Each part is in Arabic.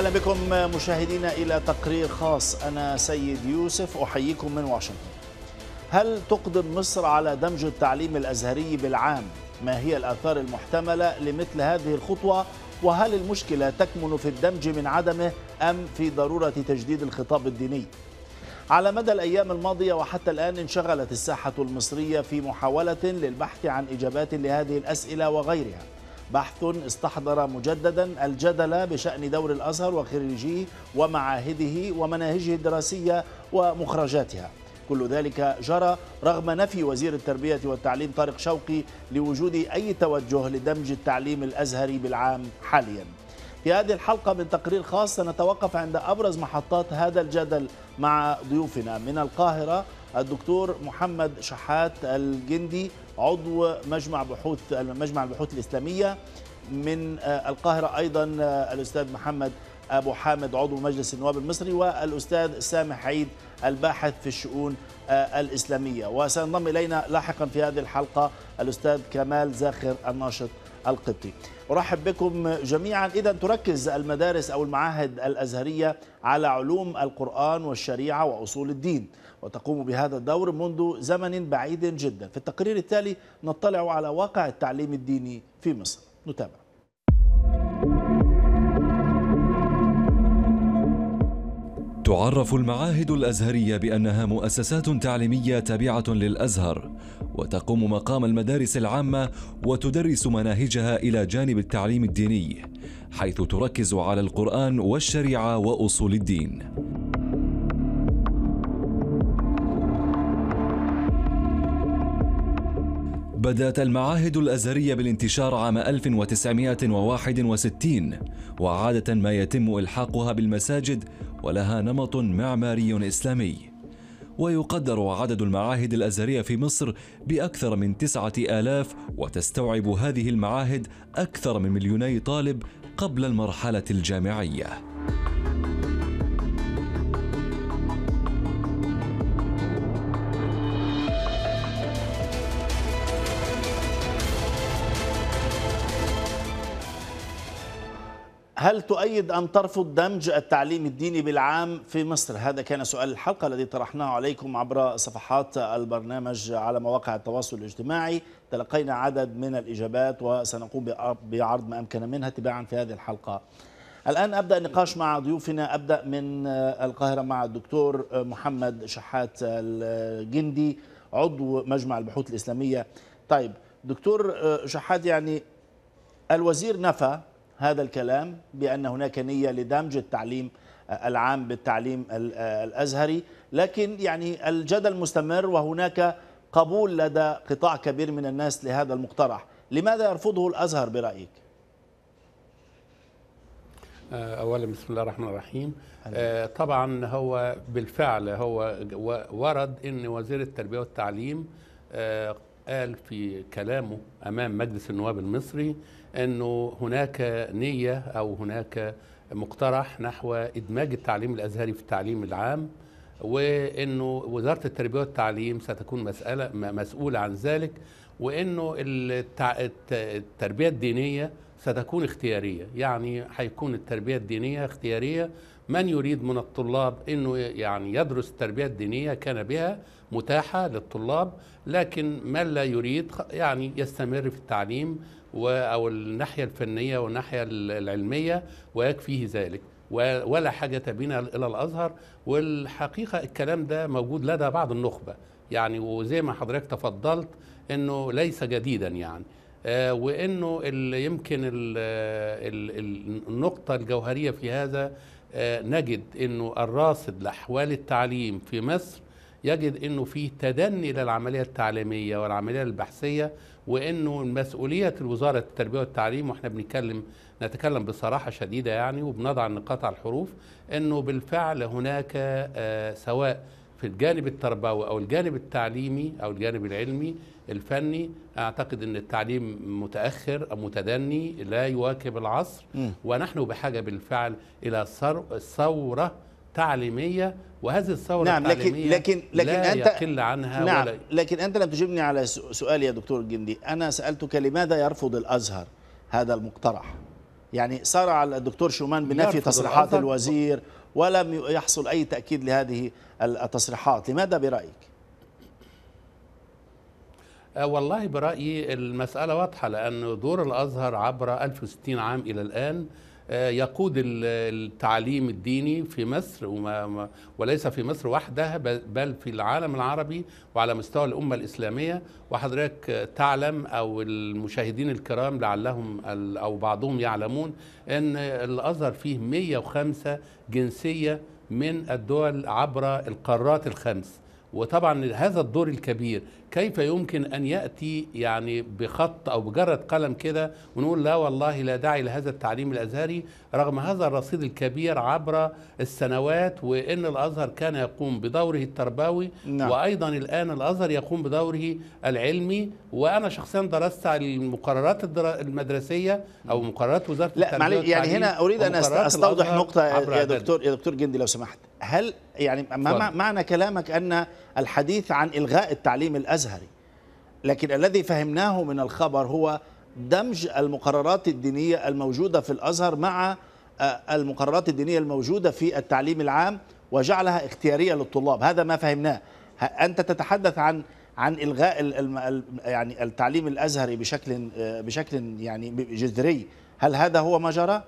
أهلا بكم مشاهدينا إلى تقرير خاص أنا سيد يوسف أحييكم من واشنطن. هل تقدم مصر على دمج التعليم الأزهري بالعام؟ ما هي الآثار المحتملة لمثل هذه الخطوة؟ وهل المشكلة تكمن في الدمج من عدمه أم في ضرورة تجديد الخطاب الديني؟ على مدى الأيام الماضية وحتى الآن انشغلت الساحة المصرية في محاولة للبحث عن إجابات لهذه الأسئلة وغيرها. بحث استحضر مجددا الجدل بشأن دور الأزهر وخريجيه ومعاهده ومناهجه الدراسية ومخرجاتها. كل ذلك جرى رغم نفي وزير التربية والتعليم طارق شوقي لوجود أي توجه لدمج التعليم الأزهري بالعام حاليا. في هذه الحلقة من تقرير خاص سنتوقف عند أبرز محطات هذا الجدل مع ضيوفنا. من القاهرة الدكتور محمد شحات الجندي عضو مجمع بحوث مجمع البحوث الإسلامية. من القاهرة أيضا الأستاذ محمد أبو حامد عضو مجلس النواب المصري والأستاذ سامح عيد الباحث في الشؤون الإسلامية. وسينضم إلينا لاحقا في هذه الحلقة الأستاذ كمال زاخر الناشط القبطي. أرحب بكم جميعا. إذا تركز المدارس أو المعاهد الأزهرية على علوم القرآن والشريعة وأصول الدين. وتقوم بهذا الدور منذ زمن بعيد جدا. في التقرير التالي نطلع على واقع التعليم الديني في مصر. نتابع. تعرف المعاهد الأزهرية بأنها مؤسسات تعليمية تابعة للأزهر وتقوم مقام المدارس العامة وتدرس مناهجها إلى جانب التعليم الديني حيث تركز على القرآن والشريعة وأصول الدين. بدأت المعاهد الأزهرية بالانتشار عام 1961 وعادة ما يتم إلحاقها بالمساجد ولها نمط معماري إسلامي. ويقدر عدد المعاهد الأزهرية في مصر بأكثر من تسعة آلاف وتستوعب هذه المعاهد أكثر من مليوني طالب قبل المرحلة الجامعية. هل تؤيد أم ترفض دمج التعليم الديني بالعام في مصر؟ هذا كان سؤال الحلقة الذي طرحناه عليكم عبر صفحات البرنامج على مواقع التواصل الاجتماعي. تلقينا عدد من الإجابات وسنقوم بعرض ما أمكن منها تباعا في هذه الحلقة. الآن أبدأ النقاش مع ضيوفنا. أبدأ من القاهرة مع الدكتور محمد شحات الجندي عضو مجمع البحوث الإسلامية. طيب دكتور شحات يعني الوزير نفى هذا الكلام بأن هناك نية لدمج التعليم العام بالتعليم الأزهري. لكن يعني الجدل مستمر وهناك قبول لدى قطاع كبير من الناس لهذا المقترح. لماذا يرفضه الأزهر برأيك؟ أولا بسم الله الرحمن الرحيم. آه طبعا هو بالفعل هو ورد إن وزير التربية والتعليم آه قال في كلامه أمام مجلس النواب المصري أنه هناك نية أو هناك مقترح نحو إدماج التعليم الأزهري في التعليم العام وأنه وزارة التربية والتعليم ستكون مسألة مسؤولة عن ذلك وأنه التربية الدينية ستكون اختيارية. يعني هيكون التربية الدينية اختيارية. من يريد من الطلاب أنه يعني يدرس التربية الدينية كان بها متاحة للطلاب لكن من لا يريد يعني يستمر في التعليم أو الناحية الفنية والناحية العلمية ويكفيه ذلك. ولا حاجة بنا إلى الأزهر. والحقيقة الكلام ده موجود لدى بعض النخبة. يعني وزي ما حضرتك تفضلت إنه ليس جديدا يعني. آه اللي يمكن ال ال النقطة الجوهرية في هذا آه نجد إنه الراصد لأحوال التعليم في مصر يجد إنه في تدني للعملية التعليمية والعملية البحثية وإنه مسؤولية الوزارة التربية والتعليم وإحنا بنتكلم نتكلم بصراحة شديدة يعني وبنضع النقاط على الحروف إنه بالفعل هناك آه سواء في الجانب التربوي أو الجانب التعليمي أو الجانب العلمي الفني أعتقد إن التعليم متأخر أو متدني لا يواكب العصر م. ونحن بحاجة بالفعل إلى ثورة تعليمية وهذه الثورة نعم التعليمية لكن لكن لكن لا انت يقل عنها نعم ولا لكن أنت لم تجبني على سؤالي يا دكتور الجندي أنا سألتك لماذا يرفض الأزهر هذا المقترح يعني سارع الدكتور شومان بنفي تصريحات. الوزير ولم يحصل أي تأكيد لهذه التصريحات لماذا برأيك؟ آه، والله برأيي المسألة واضحة لأن دور الأزهر عبر 1060 عام إلى الآن يقود ال- التعليم الديني في مصر وما ما- وليس في مصر وحدها بل- في العالم العربي وعلى مستوى الأمة الإسلامية. وحضرتك آه، تعلم أو المشاهدين الكرام لعلهم أو بعضهم يعلمون أن الأزهر فيه 105 جنسية من الدول عبر القارات الخمس. وطبعا هذا الدور الكبير كيف يمكن أن يأتي يعني بخط أو بجرد قلم كده ونقول لا والله لا داعي لهذا التعليم الأزهري رغم هذا الرصيد الكبير عبر السنوات وإن الأزهر كان يقوم بدوره التربوي نعم. وأيضا الآن الأزهر يقوم بدوره العلمي وأنا شخصيا درست المقررات المدرسية أو مقررات وزارة لا معلش يعني هنا أريد أن أست- ومقررات أستوضح الأزهر نقطة عبر يا. دكتور يا دكتور جندي لو سمحت هل يعني ما معنى كلامك أن الحديث عن إلغاء التعليم الأزهري. لكن الذي فهمناه من الخبر هو دمج المقررات الدينية الموجودة في الأزهر مع آه، المقررات الدينية الموجودة في التعليم العام وجعلها اختيارية للطلاب. هذا ما فهمناه. أنت تتحدث عن عن ال- يعني التعليم الأزهري بشكل آه، بشكل يعني جذري. هل هذا هو ما جرى؟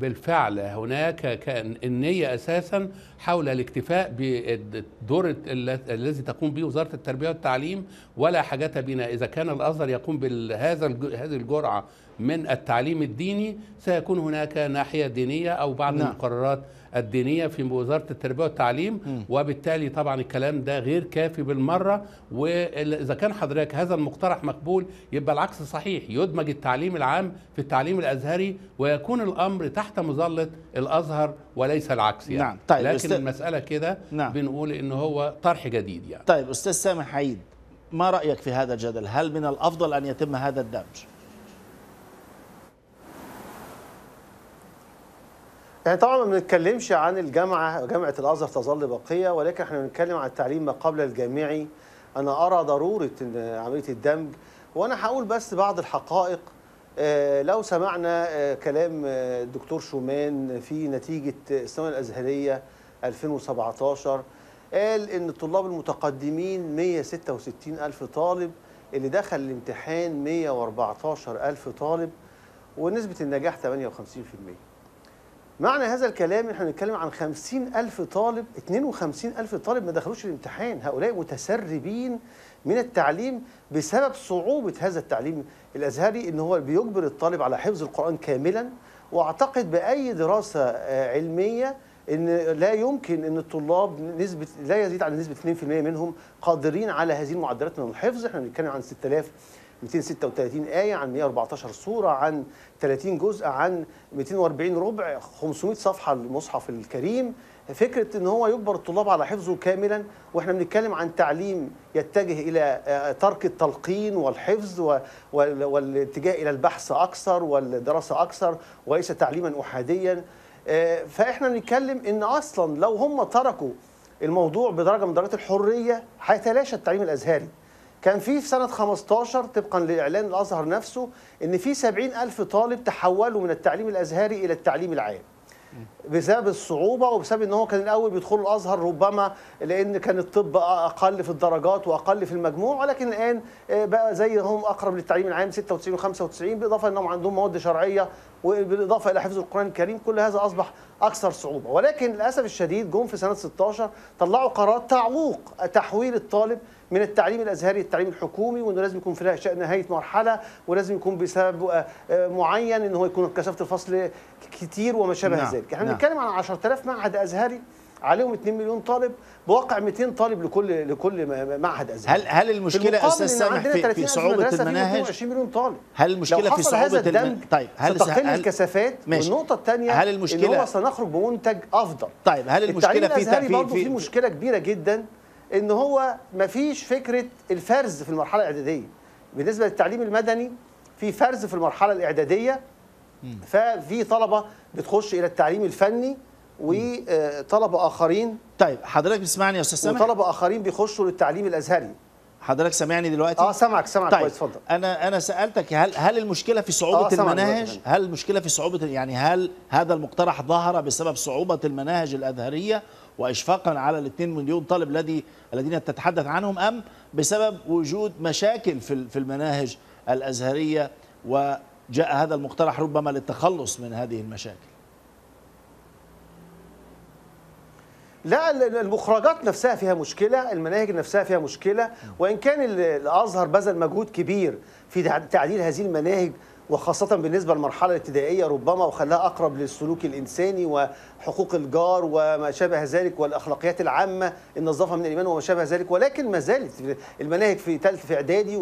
بالفعل هناك كان النية أساسا حول الاكتفاء بالدور ال- الذي تقوم به وزارة التربية والتعليم ولا حاجة بنا. إذا كان الأزهر يقوم بهذا هذه الجرعة من التعليم الديني سيكون هناك ناحية دينية أو بعض نعم. المقررات الدينية في وزارة التربية والتعليم وبالتالي طبعا الكلام ده غير كافي بالمرة وإذا كان حضرتك هذا المقترح مقبول يبقى العكس صحيح يدمج التعليم العام في التعليم الأزهري ويكون الأمر تحت مظلة الأزهر وليس العكس يعني نعم. طيب، لكن أستاذ- المسألة كده نعم. بنقول إن هو طرح جديد يعني طيب أستاذ سامح عيد ما رأيك في هذا الجدل هل من الأفضل أن يتم هذا الدمج يعني طبعا ما بنتكلمش عن الجامعة جامعة الأزهر تظل باقية ولكن إحنا بنتكلم عن التعليم ما قبل الجامعي. أنا أرى ضرورة عملية الدمج وأنا هقول بس بعض الحقائق. آه، لو سمعنا آه، كلام الدكتور شومان في نتيجة الثانوية الأزهرية 2017 قال إن الطلاب المتقدمين 166 ألف طالب اللي دخل الامتحان 114 ألف طالب ونسبة النجاح 58% معنى هذا الكلام إحنا بنتكلم عن 50 ألف طالب 52 ألف طالب ما دخلوش الامتحان. هؤلاء متسربين من التعليم بسبب صعوبة هذا التعليم الأزهري إن هو بيجبر الطالب على حفظ القرآن كاملا. وأعتقد بأي دراسة آه، علمية إن لا يمكن إن الطلاب نسبة لا يزيد عن نسبة 2% منهم قادرين على هذه المعدلات من الحفظ. إحنا بنتكلم عن 6236 آية عن 114 سورة عن 30 جزء عن 240 ربع 500 صفحة المصحف الكريم. فكرة إن هو يجبر الطلاب على حفظه كاملا وإحنا بنتكلم عن تعليم يتجه إلى آه، ترك التلقين والحفظ والاتجاه إلى البحث أكثر والدراسة أكثر وليس تعليما احاديا. آه، فإحنا بنتكلم إن أصلا لو هم تركوا الموضوع بدرجة من درجات الحرية هيتلاشى التعليم الأزهري. كان في في سنة 15 طبقا لإعلان الأزهر نفسه إن في 70 ألف طالب تحولوا من التعليم الأزهري إلى التعليم العام. بسبب الصعوبة وبسبب إن هو كان الأول بيدخلوا الأزهر ربما لأن كان الطب أقل في الدرجات وأقل في المجموع ولكن الآن آه، بقى زي هم أقرب للتعليم العام 96 و95 بالإضافة إنهم عندهم مواد شرعية وبالإضافة إلى حفظ القرآن الكريم كل هذا أصبح أكثر صعوبة. ولكن للأسف الشديد جم في سنة 16 طلعوا قرار تعويق تحويل الطالب من التعليم الأزهري للتعليم الحكومي وإنه لازم يكون في شأن نهايه مرحلة ولازم يكون بسبب آه، آه، معين ان هو يكون كثافه الفصل كتير وما شابه نعم، ذلك إحنا نعم. بنتكلم عن 10000 معهد أزهري عليهم 2 مليون طالب بواقع 200 طالب لكل لكل معهد أزهري هل هل المشكلة أستاذ سامح في, 30 في صعوبه المناهج 22 مليون طالب هل المشكلة في صعوبة. الدمج طيب هل ستقل هل الكثافات ماشي. والنقطه الثانية هل المشكلة- إن هو سنخرج بمنتج أفضل طيب هل التعليم المشكلة في في في في مشكلة كبيرة جدا إن هو ما فيش فكرة الفرز في المرحلة الإعدادية. بالنسبة للتعليم المدني في فرز في المرحلة الإعدادية ففي طلبة بتخش إلى التعليم الفني وطلبه آخرين. طيب حضرتك بتسمعني يا أستاذ سامح؟ وطلبة آخرين بيخشوا للتعليم الأزهري. حضرتك سامعني دلوقتي؟ آه سامعك سامعك طيب كويس اتفضل. أنا أنا سألتك هل هل المشكلة في صعوبة آه، المناهج. هل المشكلة في صعوبة يعني هل هذا المقترح ظهر بسبب صعوبة المناهج الأزهرية؟ واشفاقا على الاثنين مليون طالب الذي الذين تتحدث عنهم أم بسبب وجود مشاكل في في المناهج الأزهرية وجاء هذا المقترح ربما للتخلص من هذه المشاكل؟ لا ال- المخرجات نفسها فيها مشكلة المناهج نفسها فيها مشكلة وإن كان ال- الأزهر بذل مجهود كبير في تع- تعديل هذه المناهج وخاصة بالنسبة للمرحلة الابتدائية ربما وخلاها أقرب للسلوك الإنساني وحقوق الجار وما شابه ذلك والأخلاقيات العامة النظافة من الإيمان وما شابه ذلك ولكن ما زالت المناهج في ثالث في إعدادي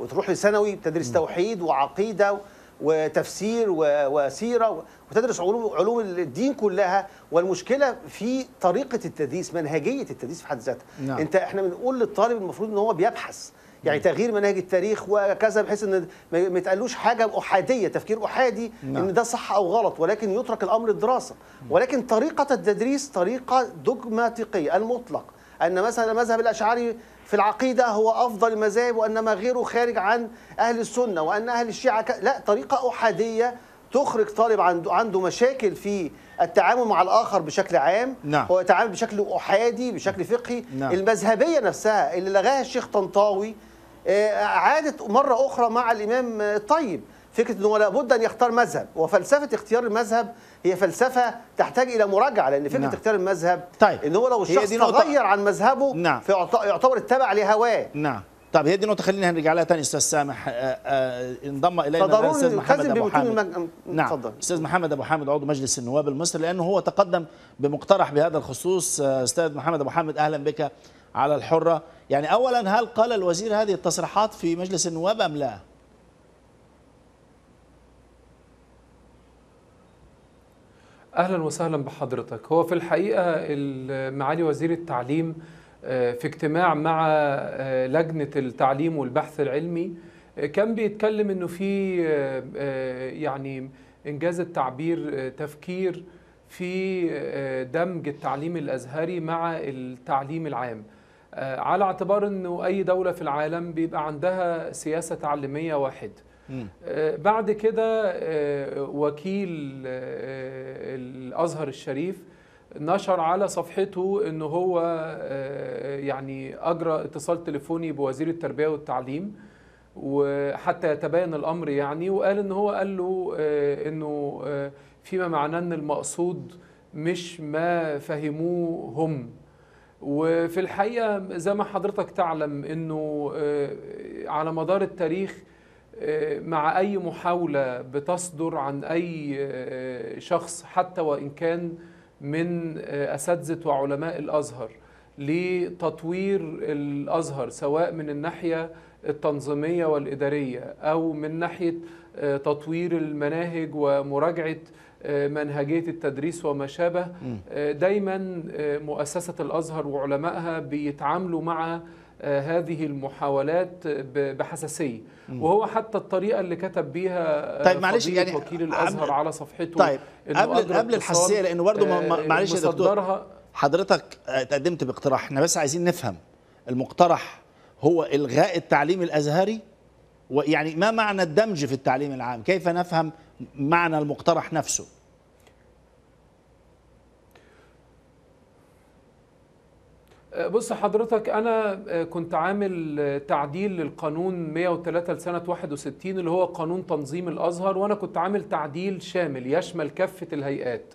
وتروح لثانوي تدرس توحيد وعقيدة وتفسير و- وسيرة و- وتدرس علوم علوم الدين كلها والمشكلة في طريقة التدريس منهجية التدريس في حد ذاتها نعم. أنت إحنا بنقول للطالب المفروض إن هو بيبحث يعني تغيير مناهج التاريخ وكذا بحيث إن ما يتقالوش حاجة أحادية تفكير أحادي نعم. إن ده صح أو غلط ولكن يترك الأمر الدراسه ولكن طريقة التدريس طريقة دوجماتيقيه المطلق أن مثلا المذهب الأشعري في العقيدة هو أفضل المذاهب وإنما غيره خارج عن أهل السنة وأن أهل الشيعة ك... لا طريقة أحادية تخرج طالب عنده عنده مشاكل في التعامل مع الآخر بشكل عام نعم. هو يتعامل بشكل أحادي بشكل فقهي نعم. المذهبية نفسها اللي لغاها الشيخ طنطاوي آه، عادت مرة أخرى مع الإمام الطيب فكرة إنه لابد أن يختار مذهب وفلسفة اختيار المذهب هي فلسفة تحتاج إلى مراجعة لأن فكرة نعم. اختيار المذهب طيب. ان هو لو الشخص تغير عن مذهبه نعم. يعتبر اتبع لهواه نعم طب هي دي نقطة خلينا نرجع لها تاني أستاذ سامح. آه، آه، انضم إلينا الاستاذ محمد أبو حامد. المج... نعم أستاذ محمد أبو حامد عضو مجلس النواب المصري لأنه هو تقدم بمقترح بهذا الخصوص. آه، أستاذ محمد أبو حامد أهلا بك على الحرة. يعني اولا هل قال الوزير هذه التصريحات في مجلس النواب أم لا؟ أهلا وسهلا بحضرتك. هو في الحقيقة ال- معالي وزير التعليم في اجتماع مع آه، لجنة التعليم والبحث العلمي آه، كان بيتكلم إنه في آه، يعني إنجاز التعبير تفكير في دمج التعليم الأزهري مع التعليم العام. على اعتبار إنه أي دولة في العالم بيبقى عندها سياسة تعليمية واحدة آه، بعد كده وكيل الأزهر الشريف نشر على صفحته انه هو آه، يعني أجرى اتصال تليفوني بوزير التربية والتعليم وحتى يتبين الأمر يعني وقال إن هو قال له آه، إنه آه، فيما معناه إن المقصود مش ما فهموه هم وفي الحقيقة زي ما حضرتك تعلم إنه على مدار التاريخ مع أي محاولة بتصدر عن أي شخص حتى وإن كان من آه، أساتذة وعلماء الأزهر لتطوير الأزهر سواء من الناحية التنظيمية والإدارية أو من ناحية آه، تطوير المناهج ومراجعة آه، منهجية التدريس وما شابه. دايما مؤسسة الأزهر وعلمائها بيتعاملوا مع هذه المحاولات بحساسية. وهو حتى الطريقة اللي كتب بيها آه، طيب معلش يعني وكيل الأزهر على صفحته طيب قبل قبل اتصال، الحساسية لأنه برضه آه، معلش يا دكتور حضرتك آه، تقدمت باقتراح. إحنا بس عايزين نفهم المقترح هو إلغاء التعليم الأزهري؟ ويعني ما معنى الدمج في التعليم العام؟ كيف نفهم معنى المقترح نفسه؟ بص حضرتك أنا كنت عامل تعديل للقانون 103 لسنة 61 اللي هو قانون تنظيم الأزهر وأنا كنت عامل تعديل شامل يشمل كافة الهيئات.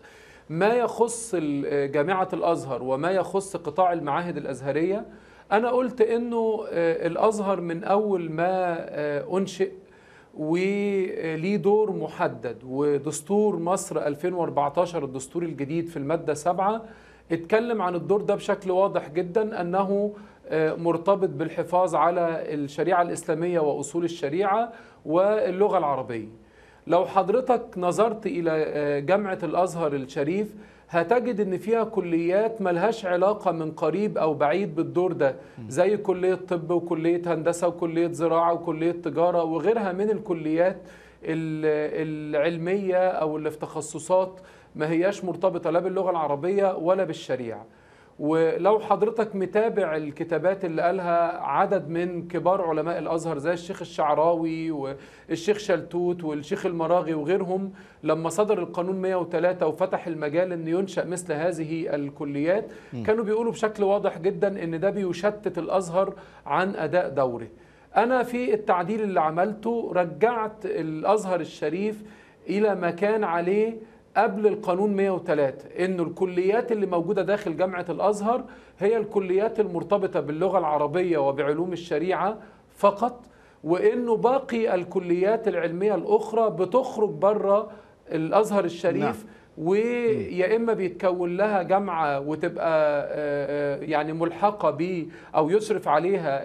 ما يخص جامعة الأزهر وما يخص قطاع المعاهد الأزهرية أنا قلت إنه الأزهر من أول ما أنشئ وليه دور محدد ودستور مصر 2014 الدستور الجديد في المادة 7 اتكلم عن الدور ده بشكل واضح جدا أنه آه، مرتبط بالحفاظ على الشريعة الإسلامية وأصول الشريعة واللغة العربية. لو حضرتك نظرت إلى آه، جامعة الأزهر الشريف هتجد إن فيها كليات ملهاش علاقة من قريب أو بعيد بالدور ده زي كلية طب وكلية هندسة وكلية زراعة وكلية تجارة وغيرها من الكليات ال- العلمية أو اللي في تخصصات ما هياش مرتبطة لا باللغة العربية ولا بالشريعة ولو حضرتك متابع الكتابات اللي قالها عدد من كبار علماء الأزهر زي الشيخ الشعراوي والشيخ شلتوت والشيخ المراغي وغيرهم لما صدر القانون 103 وفتح المجال إن ينشأ مثل هذه الكليات كانوا بيقولوا بشكل واضح جدا إن ده بيشتت الأزهر عن أداء دوره. أنا في التعديل اللي عملته رجعت الأزهر الشريف إلى ما كان عليه قبل القانون 103 إنه الكليات اللي موجودة داخل جامعة الأزهر هي الكليات المرتبطة باللغة العربية وبعلوم الشريعة فقط وإنه باقي الكليات العلمية الأخرى بتخرج بره الأزهر الشريف نعم. ويا إما بيتكون لها جامعه وتبقى يعني ملحقة ب أو يشرف عليها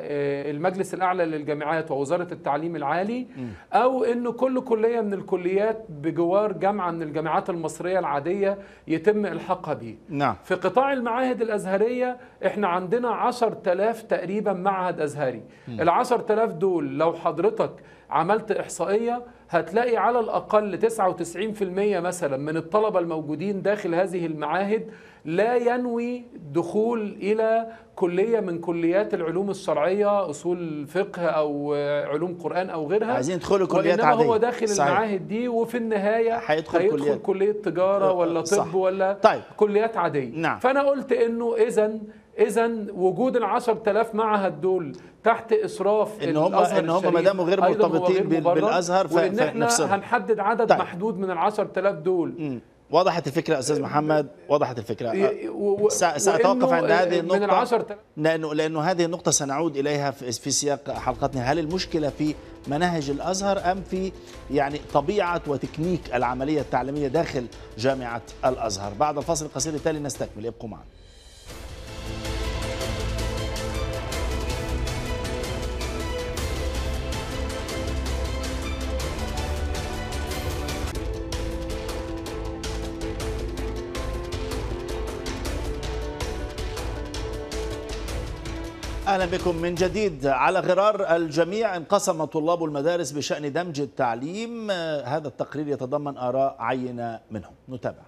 المجلس الأعلى للجامعات ووزارة التعليم العالي أو انه كل كلية من الكليات بجوار جامعه من الجامعات المصرية العادية يتم إلحاقها به نعم. في قطاع المعاهد الأزهرية إحنا عندنا 10000 تقريبا معهد أزهري. ال 10000 دول لو حضرتك عملت إحصائية هتلاقي على الأقل 99% مثلا من الطلبة الموجودين داخل هذه المعاهد لا ينوي دخول إلى كلية من كليات العلوم الشرعية أصول فقه أو علوم قرآن أو غيرها عايزين يدخلوا كليات عاديه هو داخل صحيح. المعاهد دي وفي النهاية هيدخل هيدخل كليات. كلية تجارة ولا صح. طب ولا طيب. كليات عادية نعم. فأنا قلت إنه اذا اذا وجود ال 10000 معهد دول تحت اشراف إن هم- إن هم ما داموا غير مرتبطين غير بال- مبرر، بالأزهر ف- وان إحنا فنفسهم. هنحدد عدد طيب. محدود من ال 10000 دول مم. وضحت الفكرة أستاذ محمد وضحت الفكرة ي- و- و- سأ- سأتوقف وإنه عند هذه من ال النقطة 10000 لأنه لأنه هذه النقطة سنعود إليها في في سياق حلقتنا، هل المشكلة في مناهج الأزهر أم في يعني طبيعة وتكنيك العملية التعليمية داخل جامعة الأزهر؟ بعد الفاصل القصير التالي نستكمل ابقوا معنا. أهلا بكم من جديد. على غرار الجميع انقسم طلاب المدارس بشأن دمج التعليم. هذا التقرير يتضمن آراء عينة منهم. نتابع.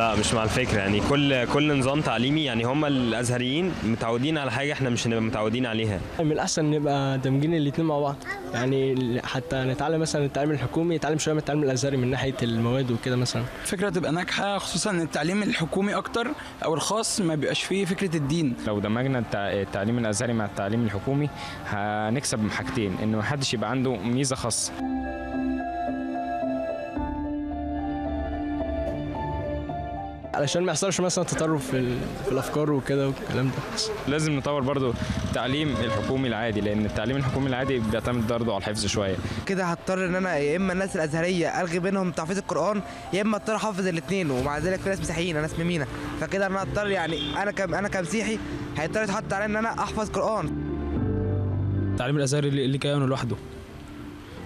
لا مش مع الفكرة. يعني كل كل نظام تعليمي يعني هم الأزهريين متعودين على حاجة إحنا مش هنبقى متعودين عليها. من الأحسن نبقى دامجين الاثنين مع بعض. يعني حتى نتعلم مثلا التعليم الحكومي يتعلم شوية من التعليم الأزهري من ناحية المواد وكده مثلا. فكرة تبقى ناجحة خصوصا إن التعليم الحكومي أكتر أو الخاص ما بيبقاش فيه فكرة الدين. لو دمجنا التع- التعليم الأزهري مع التعليم الحكومي هنكسب حاجتين ان محدش يبقى عنده ميزة خاصة. علشان ما يحصلش مثلا تطرف في, ال- في الأفكار وكده والكلام ده. لازم نطور برضو التعليم الحكومي العادي لأن التعليم الحكومي العادي بيعتمد برضو على الحفظ شوية. كده هضطر إن أنا يا إما الناس الأزهرية ألغي بينهم تحفيظ القرآن يا إما أضطر احفظ الاثنين ومع ذلك في ناس مسيحيين أنا اسمي مينا فكده أنا اضطر يعني أنا كم أنا كمسيحي هيضطر يتحط عليا إن أنا أحفظ قرآن. التعليم الأزهري اللي اللي كيانه لوحده.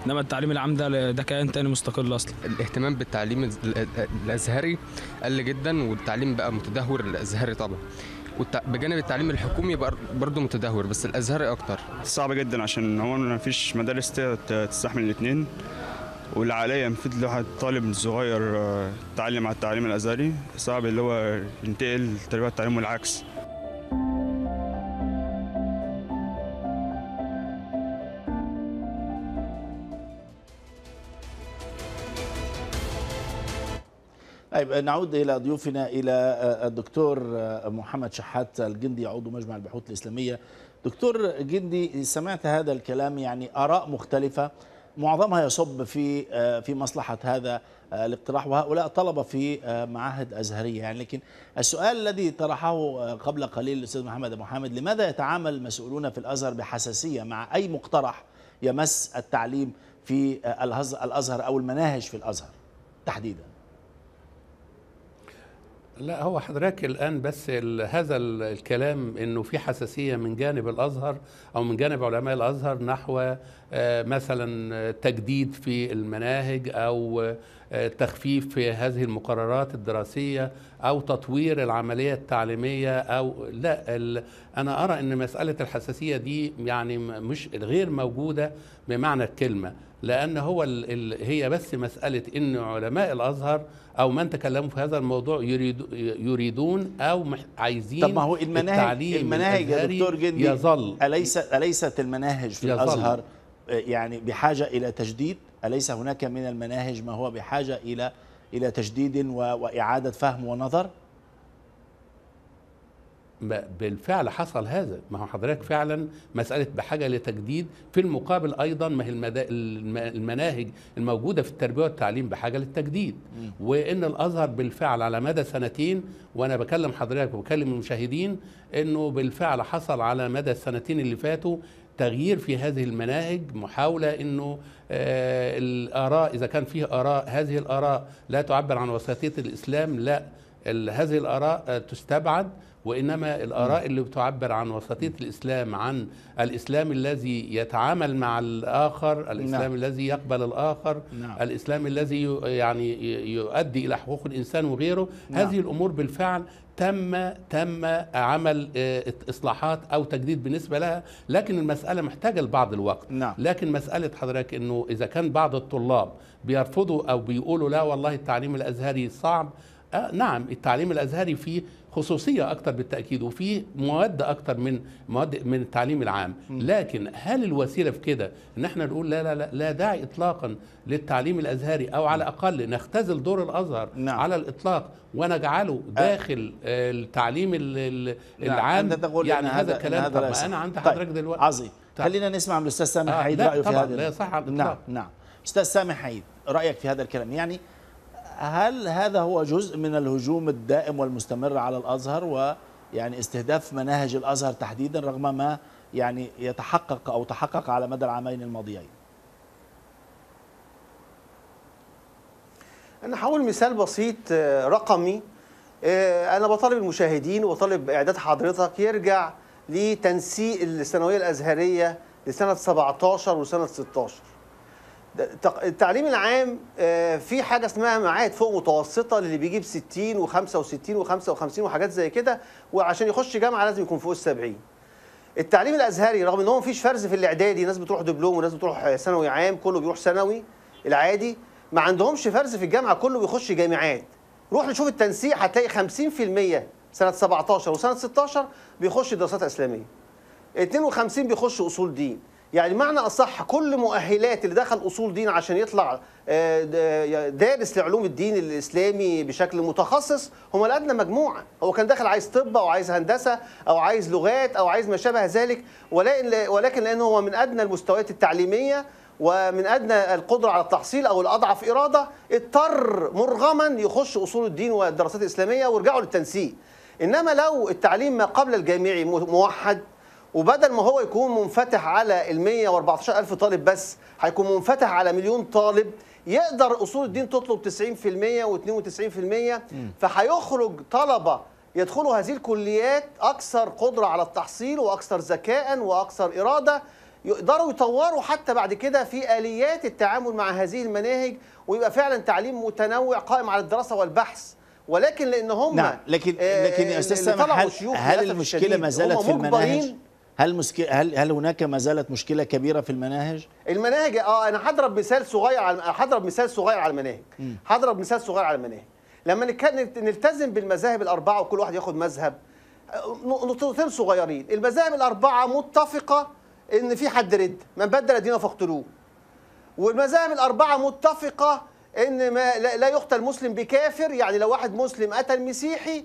إنما التعليم العام ده ده كيان تاني مستقل أصلا. الاهتمام بالتعليم الز- ال- ال- الأزهري قل جدا والتعليم بقى متدهور الازهري طبعا. بجانب التعليم الحكومي بقى برضه متدهور بس الأزهري أكتر. صعب جدا عشان هو ما فيش مدارس تستحمل الاثنين والعقلية المفروض الواحد طالب صغير آه، يتعلم على التعليم الأزهري. صعب اللي هو ينتقل تربية التعليم والعكس. طيب نعود إلى ضيوفنا إلى آه، الدكتور آه، محمد شحات الجندي عضو مجمع البحوث الإسلامية. دكتور جندي سمعت هذا الكلام يعني آراء مختلفة معظمها يصب في آه، في مصلحة هذا الاقتراح وهؤلاء طلبه في معاهد أزهرية يعني. لكن السؤال الذي طرحه قبل قليل الأستاذ محمد أبو حامد لماذا يتعامل المسؤولون في الأزهر بحساسية؟ مع أي مقترح يمس التعليم في الأزهر أو المناهج في الأزهر تحديدا؟ لا هو حضرتك الآن بس هذا ال- الكلام إنه في حساسية من جانب الأزهر أو من جانب علماء الأزهر نحو آه، مثلا تجديد في المناهج أو آه، تخفيف في هذه المقررات الدراسية أو تطوير العملية التعليمية أو لا ال- أنا أرى إن مسألة الحساسية دي يعني مش غير موجودة بمعنى الكلمة. لأن هو ال ال هي بس مسألة إن علماء الأزهر أو من تكلموا في هذا الموضوع يريد يريدون أو مح- عايزين طب ما هو المناهج المناهج يا دكتور جندي يظل. أليس أليست المناهج في يظل. الأزهر آه، يعني بحاجة إلى تجديد؟ أليس هناك من المناهج ما هو بحاجة إلى إلى تجديد وإعادة فهم ونظر؟ بالفعل حصل هذا. ما هو حضرتك فعلا مسألة بحاجة لتجديد في المقابل أيضا ما هي المناهج الموجودة في التربية والتعليم بحاجة للتجديد. وإن الأزهر بالفعل على مدى سنتين وأنا بكلم حضرتك وبكلم المشاهدين إنه بالفعل حصل على مدى السنتين اللي فاتوا تغيير في هذه المناهج محاولة أنه آه الآراء إذا كان فيه آراء هذه الآراء لا تعبر عن وسطية الإسلام لا هذه الآراء آه، تستبعد. وإنما الآراء اللي بتعبر عن وسطية الإسلام عن الإسلام الذي يتعامل مع الآخر الإسلام نعم. الذي يقبل الآخر نعم. الإسلام الذي يعني يؤدي إلى حقوق الإنسان وغيره نعم. هذه الأمور بالفعل تم تم عمل آه، إصلاحات أو تجديد بالنسبة لها لكن المسألة محتاجة لبعض الوقت نعم. لكن مسألة حضرتك أنه إذا كان بعض الطلاب بيرفضوا أو بيقولوا لا والله التعليم الأزهري صعب آه نعم التعليم الأزهري فيه خصوصية أكتر بالتأكيد وفيه مواد أكتر من مواد من التعليم العام. لكن هل الوسيلة في كده إن إحنا نقول لا لا لا, لا داعي اطلاقا للتعليم الأزهري أو على الأقل نختزل دور الأزهر نعم. على الإطلاق ونجعله داخل آه، التعليم ال- ال- نعم، العام؟ أنت تقول يعني هذا كلام؟ هذا طب لا ما يصح. أنا عند طيب، حضرتك دلوقتي. عظيم. طيب. خلينا نسمع من الأستاذ سامح آه، حيد لا رأيه في طبعاً، هذا لا على نعم. نعم. أستاذ سامح حيد رأيك في هذا الكلام؟ يعني هل هذا هو جزء من الهجوم الدائم والمستمر على الأزهر ويعني استهداف مناهج الأزهر تحديدا رغم ما يعني يتحقق أو تحقق على مدى العامين الماضيين؟ أنا هقول مثال بسيط آه، رقمي. آه، أنا بطالب المشاهدين وطالب إعداد حضرتك يرجع لتنسيق الثانوية الأزهرية لسنة 17 وسنة 16 ده- تق- التعليم العام آه، في حاجة اسمها معاهد فوق متوسطة اللي بيجيب 60 و65 و55 وحاجات زي كده وعشان يخش جامعة لازم يكون فوق ال 70 التعليم الأزهري رغم إن هو مفيش فرز في الإعدادي ناس بتروح دبلوم وناس بتروح ثانوي عام كله بيروح ثانوي العادي ما عندهمش فرز في الجامعة كله بيخش جامعات. روح نشوف التنسيق هتلاقي 50% سنة 17 وسنة 16 بيخش دراسات إسلامية. 52 بيخش أصول دين. يعني معنى أصح كل مؤهلات اللي دخل أصول دين عشان يطلع آه، دا- دارس لعلوم الدين الإسلامي بشكل متخصص هم الادنى مجموعه هو كان داخل عايز طب أو عايز هندسة أو عايز لغات أو عايز ما شابه ذلك ولكن ولكن لأنه هو من أدنى المستويات التعليمية ومن أدنى القدرة على التحصيل أو الأضعف إرادة اضطر مرغما يخش أصول الدين والدراسات الإسلامية ويرجعوا للتنسيق. إنما لو التعليم ما قبل الجامعي موحد وبدل ما هو يكون منفتح على ال 114 ألف طالب بس هيكون منفتح على مليون طالب يقدر أصول الدين تطلب 90% و92% فهيخرج طلبة يدخلوا هذه الكليات أكثر قدرة على التحصيل وأكثر ذكاء وأكثر إرادة يقدروا يطوروا حتى بعد كده في آليات التعامل مع هذه المناهج ويبقى فعلا تعليم متنوع قائم على الدراسة والبحث. ولكن لأن هم نعم لكن آه، لكن يا أستاذ اللي سامح هل, هل الشديد ما زالت في المناهج؟ هل مسك... هل هل هناك ما زالت مشكلة كبيرة في المناهج؟ المناهج آه أنا هضرب مثال صغير على هضرب مثال صغير على المناهج. هضرب مثال صغير على المناهج. لما نلتزم بالمذاهب الأربعة وكل واحد ياخد مذهب آه، نقطتين صغيرين. المذاهب الأربعة متفقة إن في حد رد من بدل دينه فاقتلوه. والمذاهب الأربعة متفقة إن ما لا يقتل مسلم بكافر يعني لو واحد مسلم قتل مسيحي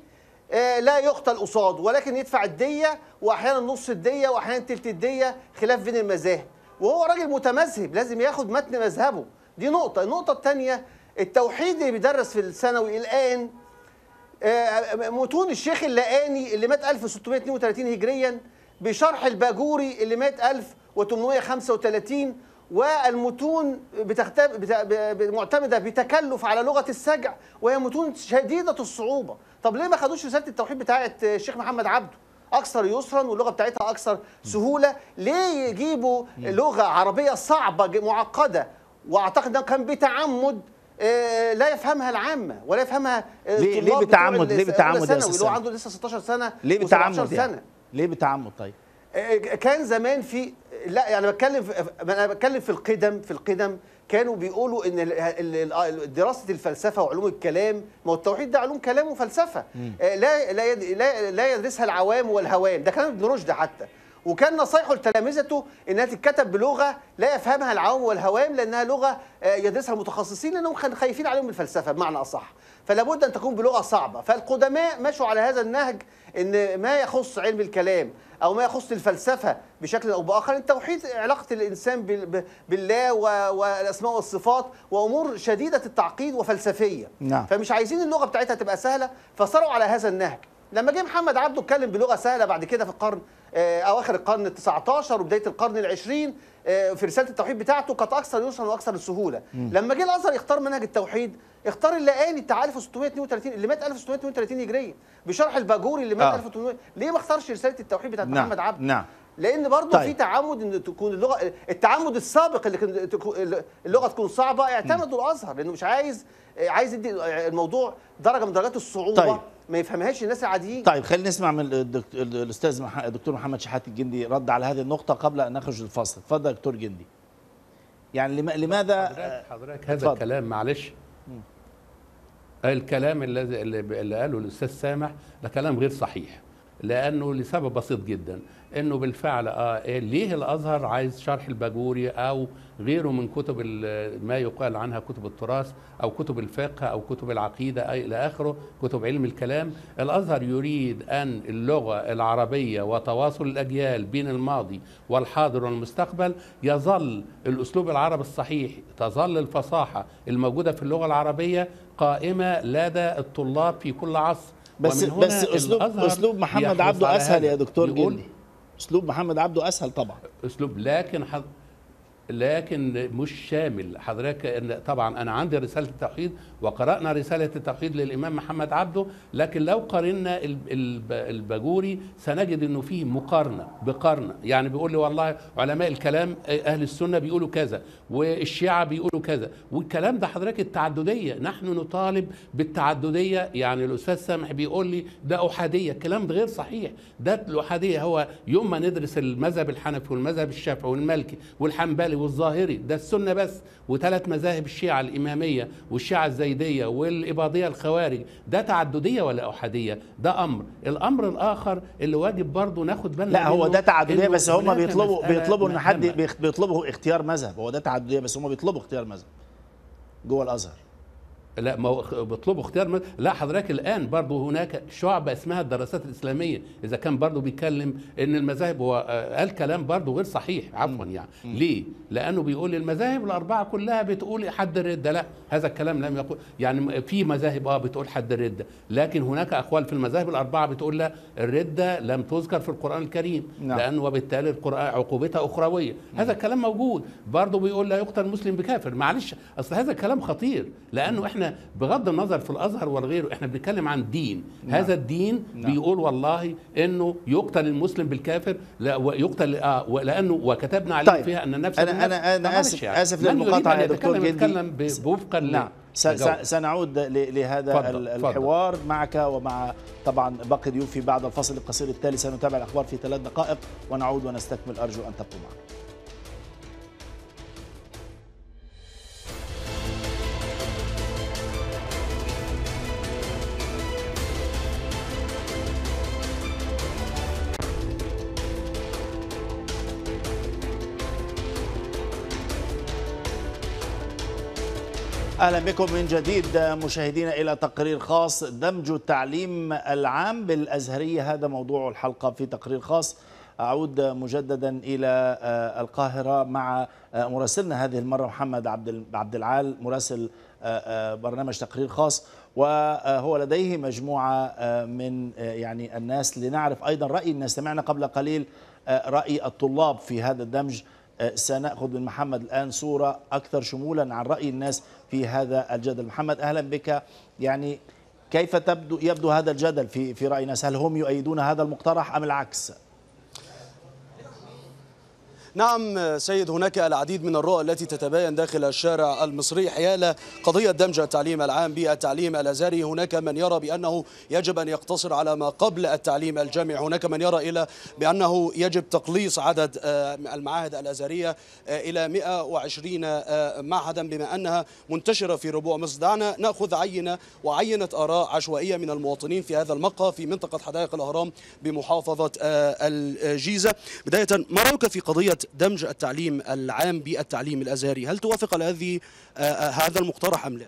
لا يقتل قصاده ولكن يدفع الدية وأحيانا نص الدية وأحيانا تلت الدية خلاف بين المذاهب. وهو راجل متمذهب لازم ياخد متن مذهبه. دي نقطة. النقطة الثانية التوحيد اللي بيدرس في الثانوي الآن آه، متون الشيخ اللقاني اللي مات 1632 هجريا بشرح الباجوري اللي مات 1835 والمتون بتختب... بت... معتمدة بتكلف على لغة السجع وهي متون شديدة الصعوبة. طب ليه ما خدوش رسالة التوحيد بتاعه الشيخ محمد عبده؟ أكثر يسرا واللغة بتاعتها أكثر سهولة. ليه يجيبوا لغة عربية صعبة معقدة؟ وأعتقد ده كان بتعمد آه، لا يفهمها العامة ولا يفهمها آه، ليه- ليه؟ بتوع ليه أستاذ اللي هو؟ عنده لسه 16 سنة ليه و17 بالتعمد يعني؟ سنة. ليه بالتعمد طيب؟ آه، كان زمان في لا يعني بتكلم أنا بتكلم في القدم في القدم كانوا بيقولوا إن ال- دراسة الفلسفة وعلوم الكلام ما هو التوحيد ده علوم كلام وفلسفة. آه، لا لا لا لا يدرسها العوام والهوام. ده كلام ابن رشد حتى. وكان نصايحه لتلامذته إنها تتكتب بلغة لا يفهمها العوام والهوام لأنها لغة آه، يدرسها المتخصصين لأنهم خايفين عليهم الفلسفة بمعنى أصح. فلا بد أن تكون بلغة صعبة. فالقدماء مشوا على هذا النهج إن ما يخص علم الكلام أو ما يخص الفلسفة بشكل أو بآخر التوحيد علاقة الإنسان بالله والأسماء والصفات وأمور شديدة التعقيد وفلسفية. نعم. فمش عايزين اللغة بتاعتها تبقى سهلة فصاروا على هذا النهج. لما جه محمد عبده اتكلم بلغة سهلة بعد كده في القرن آه، أواخر القرن ال 19 وبداية القرن العشرين في رسالة التوحيد بتاعته كانت أكثر يسرا وأكثر السهوله مم. لما جه الأزهر يختار منهج التوحيد اختار اللقاني بتاع 1632 اللي مات 1632 هجريا بشرح الباجوري اللي مات آه. 1800 ليه ما اختارش رسالة التوحيد بتاعت نعم. محمد عبده نعم. لأن برضه طيب. في تعمد إن تكون اللغة التعمد السابق اللي كان تكون- اللغة تكون صعبة اعتمدوا الأزهر لأنه مش عايز عايز يدي الموضوع درجة من درجات الصعوبة طيب. ما يفهمهاش الناس العاديين طيب خلينا نسمع من الدكت- الأستاذ الدكتور محمد شحاتة الجندي رد على هذه النقطة قبل أن نخرج الفاصل اتفضل يا دكتور جندي يعني لما- لماذا حضرتك, حضرتك هذا اتفضل. الكلام معلش. الكلام الذي اللي اللي قاله الأستاذ سامح ده كلام غير صحيح لأنه لسبب بسيط جدا إنه بالفعل آه إيه ليه الأزهر عايز شرح الباجوري أو غيره من كتب ما يقال عنها كتب التراث أو كتب الفقه أو كتب العقيدة أي إلى آخره كتب علم الكلام. الأزهر يريد أن اللغة العربية وتواصل الأجيال بين الماضي والحاضر والمستقبل. يظل الأسلوب العربي الصحيح تظل الفصاحة الموجودة في اللغة العربية قائمة لدى الطلاب في كل عصر. بس بس اسلوب أسلوب محمد عبده أسهل. يا دكتور جندي أسلوب محمد عبده أسهل طبعا أسلوب لكن حض... لكن مش شامل. حضرتك إن طبعا أنا عندي رسالة التوحيد وقرأنا رسالة التوحيد للإمام محمد عبده لكن لو قارنا ال- الب- الباجوري سنجد إنه فيه مقارنة بقارنة. يعني بيقول لي والله علماء الكلام أهل السنة بيقولوا كذا والشيعة بيقولوا كذا. والكلام ده حضرتك التعددية. نحن نطالب بالتعددية. يعني الأستاذ سامح بيقول لي ده أحادية. الكلام ده غير صحيح. ده الأحادية هو يوم ما ندرس المذهب الحنفي والمذهب الشافعي والمالكي والحنبلي والظاهري ده السنة بس وثلاث مذاهب الشيعة الإمامية والشيعة الزيدية والإباضية الخوارج ده تعددية ولا أحادية؟ ده أمر. الأمر الآخر اللي واجب برضه ناخد بالنا لا هو ده تعددية إنه بس هم بيطلبوا بيطلبوا إن حد بيطلبوا اختيار مذهب هو ده تعددية بس هم بيطلبوا اختيار مذهب. جوه الأزهر. لا ما بيطلبوا اختيار. لا حضرتك الآن برضو هناك شعبة اسمها الدراسات الإسلامية إذا كان برضو بيتكلم إن المذاهب هو قال كلام برضو غير صحيح عفوا يعني. ليه؟ لأنه بيقول المذاهب الأربعة كلها بتقول حد الرده لا هذا الكلام لم يقول يعني في مذاهب آه بتقول حد الرده لكن هناك أقوال في المذاهب الأربعة بتقول لا الرده لم تذكر في القرآن الكريم نعم. لأنه وبالتالي القرآن عقوبتها أخروية. هذا الكلام موجود. برضه بيقول لا يقتل مسلم بكافر. معلش أصل هذا الكلام خطير لأنه إحنا بغض النظر في الأزهر والغيره إحنا بنتكلم عن دين نعم. هذا الدين نعم. بيقول والله إنه يقتل المسلم بالكافر لا ويقتل آه لأنه وكتبنا عليه طيب. فيها أن أنا معلش آسف- آسف من يريد للمقاطعة أن يا دكتور. يتكلم ب- وفقا نعم سنعود ل- لهذا اتفضل. الحوار معك ومع طبعا باقي ضيوفي بعد الفصل القصير التالي سنتابع الأخبار في ثلاث دقائق ونعود ونستكمل أرجو أن تبقوا معنا أهلا بكم من جديد مشاهدينا إلى تقرير خاص دمج التعليم العام بالأزهرية. هذا موضوع الحلقة في تقرير خاص. أعود مجددا إلى آه، القاهرة مع آه، مراسلنا هذه المرة محمد عبد عبد العال مراسل آه، برنامج تقرير خاص. وهو لديه مجموعة من يعني الناس لنعرف أيضا رأي الناس. سمعنا قبل قليل رأي الطلاب في هذا الدمج. سنأخذ من محمد الآن صورة أكثر شمولا عن رأي الناس في هذا الجدل. محمد أهلا بك. يعني كيف تبدو يبدو هذا الجدل في في رأي الناس هل هم يؤيدون هذا المقترح أم العكس؟ نعم سيد هناك العديد من الرؤى التي تتباين داخل الشارع المصري. حيال قضية دمج التعليم العام بالتعليم الأزهري. هناك من يرى بأنه يجب أن يقتصر على ما قبل التعليم الجامعي هناك من يرى إلى بأنه يجب تقليص عدد آه، المعاهد الأزهرية آه، إلى 120 آه، معهدا بما أنها منتشرة في ربوع مصر. دعنا نأخذ عينة وعينة آراء عشوائية من المواطنين في هذا المقهى في منطقة حدائق الأهرام بمحافظة الجيزة. بداية ما رأيك في قضية دمج التعليم العام بالتعليم الأزهري هل توافق على هذه آه، آه، هذا المقترح أم لا؟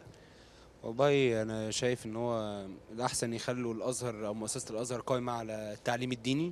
والله أنا شايف إن هو الأحسن يخلوا الأزهر أو مؤسسة الأزهر قائمة على التعليم الديني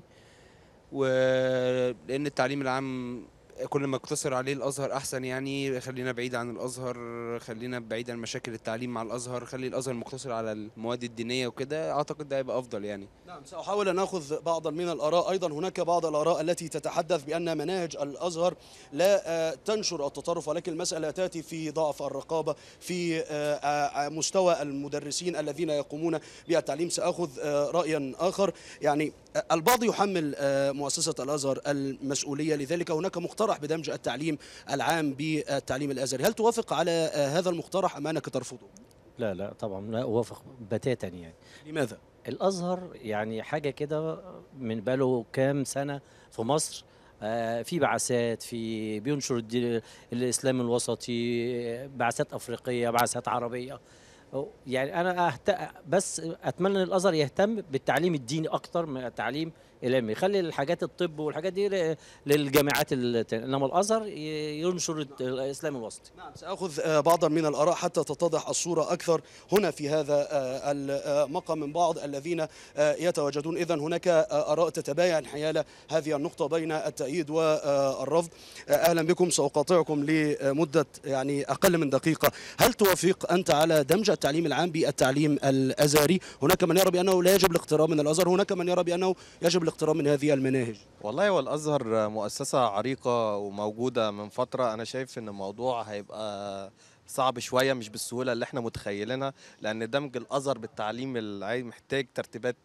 ولان التعليم العام كل ما اقتصر عليه الأزهر أحسن يعني خلينا بعيد عن الأزهر خلينا بعيد عن مشاكل التعليم مع الأزهر خلي الأزهر مقتصر على المواد الدينية وكده أعتقد ده هيبقى أفضل يعني. نعم سأحاول أن أخذ بعضا من الآراء. أيضا هناك بعض الآراء التي تتحدث بأن مناهج الأزهر لا آه، تنشر التطرف ولكن المسألة تأتي في ضعف الرقابة في آه، آه، مستوى المدرسين الذين يقومون بالتعليم. سأخذ آه، رأيا آخر. يعني البعض يحمل آه، مؤسسة الأزهر المسؤولية لذلك هناك مقترح بدمج التعليم العام بالتعليم الأزهري هل توافق على آه، هذا المقترح أم أنك ترفضه؟ لا لا طبعا لا أوافق بتاتا يعني لماذا؟ الأزهر يعني حاجة كده من بقاله كام سنة في مصر آه، في بعثات في بينشر الإسلام الوسطي بعثات أفريقية بعثات عربية يعني أنا أهت... بس أتمنى إن الأزهر يهتم بالتعليم الديني أكتر من التعليم العلمي. يخلي الحاجات الطب والحاجات دي للجامعات التانية إنما الأزهر ينشر الإسلام الوسطي. نعم سأخذ آه، بعضا من الآراء حتى تتضح الصورة أكثر هنا في هذا آه، المقام من بعض الذين آه، يتواجدون. إذا هناك آه، آراء تتباين حيال هذه النقطة بين التأييد والرفض آه، أهلا بكم. سأقاطعكم لمدة يعني أقل من دقيقة. هل توافق أنت على دمج التعليم العام بالتعليم الأزهري. هناك من يرى بأنه لا يجب الاقتراب من الأزهر هناك من يرى بأنه يجب الاقتراب من هذه المناهج. والله هو الأزهر مؤسسة عريقة وموجودة من فترة. أنا شايف إن الموضوع هيبقى صعب شوية مش بالسهولة اللي إحنا متخيلينها لأن دمج الأزهر بالتعليم العام محتاج ترتيبات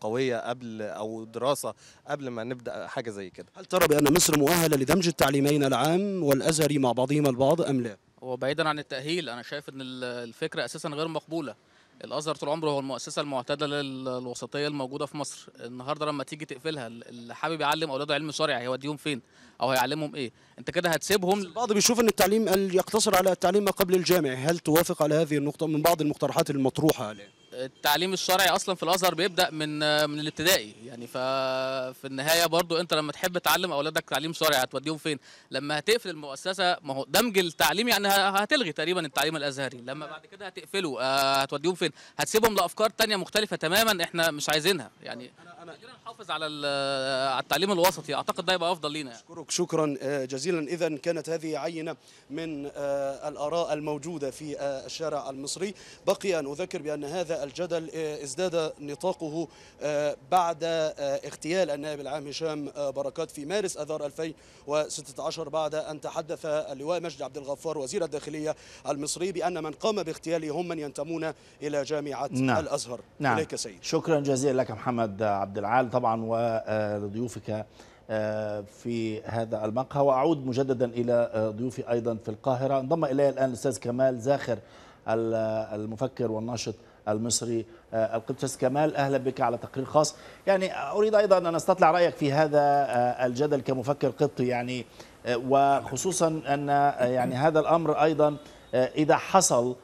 قوية قبل أو دراسة قبل ما نبدأ حاجة زي كده. هل ترى بأن مصر مؤهلة لدمج التعليمين العام والأزهري مع بعضهما البعض أم لا؟ وبعيدا عن التأهيل أنا شايف إن ال- الفكرة أساسا غير مقبولة. الأزهر طول عمره هو المؤسسة المعتدلة ال- الوسطية الموجودة في مصر. النهاردة لما تيجي تقفلها ال- اللي حابب يعلم أولاده علم شرعي هيوديهم فين؟ أو هيعلمهم إيه؟ أنت كده هتسيبهم البعض بيشوف أن التعليم ال- يقتصر على التعليم ما قبل الجامعي هل توافق على هذه النقطة من بعض المقترحات المطروحة عليه؟ التعليم الشرعي أصلا في الأزهر بيبدأ من من الابتدائي. يعني ففي النهاية برضو أنت لما تحب تعلم أولادك تعليم شرعي هتوديهم فين؟ لما هتقفل المؤسسة ما هو دمج التعليم يعني هتلغي تقريبا التعليم الأزهري. لما بعد كده هتقفله آه، هتوديهم فين؟ هتسيبهم لأفكار تانية مختلفة تماما إحنا مش عايزينها. يعني خلينا نحافظ على ال- على التعليم الوسطي. أعتقد ده يبقى أفضل لينا يعني. أشكرك شكرا آه، جزيلا. إذا كانت هذه عينة من آه، الآراء الموجودة في آه، الشارع المصري. بقي أن أذكر بأن هذا الجدل آه، ازداد نطاقه آه، بعد آه، اغتيال النائب العام هشام بركات في مارس أذار 2016 بعد أن تحدث اللواء مجدي عبد الغفار وزير الداخلية المصري بأن من قام باغتياله هم من ينتمون إلى جامعة نعم. الأزهر. نعم. إليك سيد. شكرا جزيلا لك محمد عبد العال. طبعا ولضيوفك في هذا المقهى. وأعود مجددا إلى ضيوفي أيضا في القاهرة. انضم إلي الآن الأستاذ كمال زاخر ال- المفكر والناشط المصري آه، القدس كمال أهلا بك على تقرير خاص يعني أريد أيضا أن أستطلع رأيك في هذا آه، الجدل كمفكر قبطي يعني آه، وخصوصا أن آه، يعني هذا الأمر أيضا آه، إذا حصل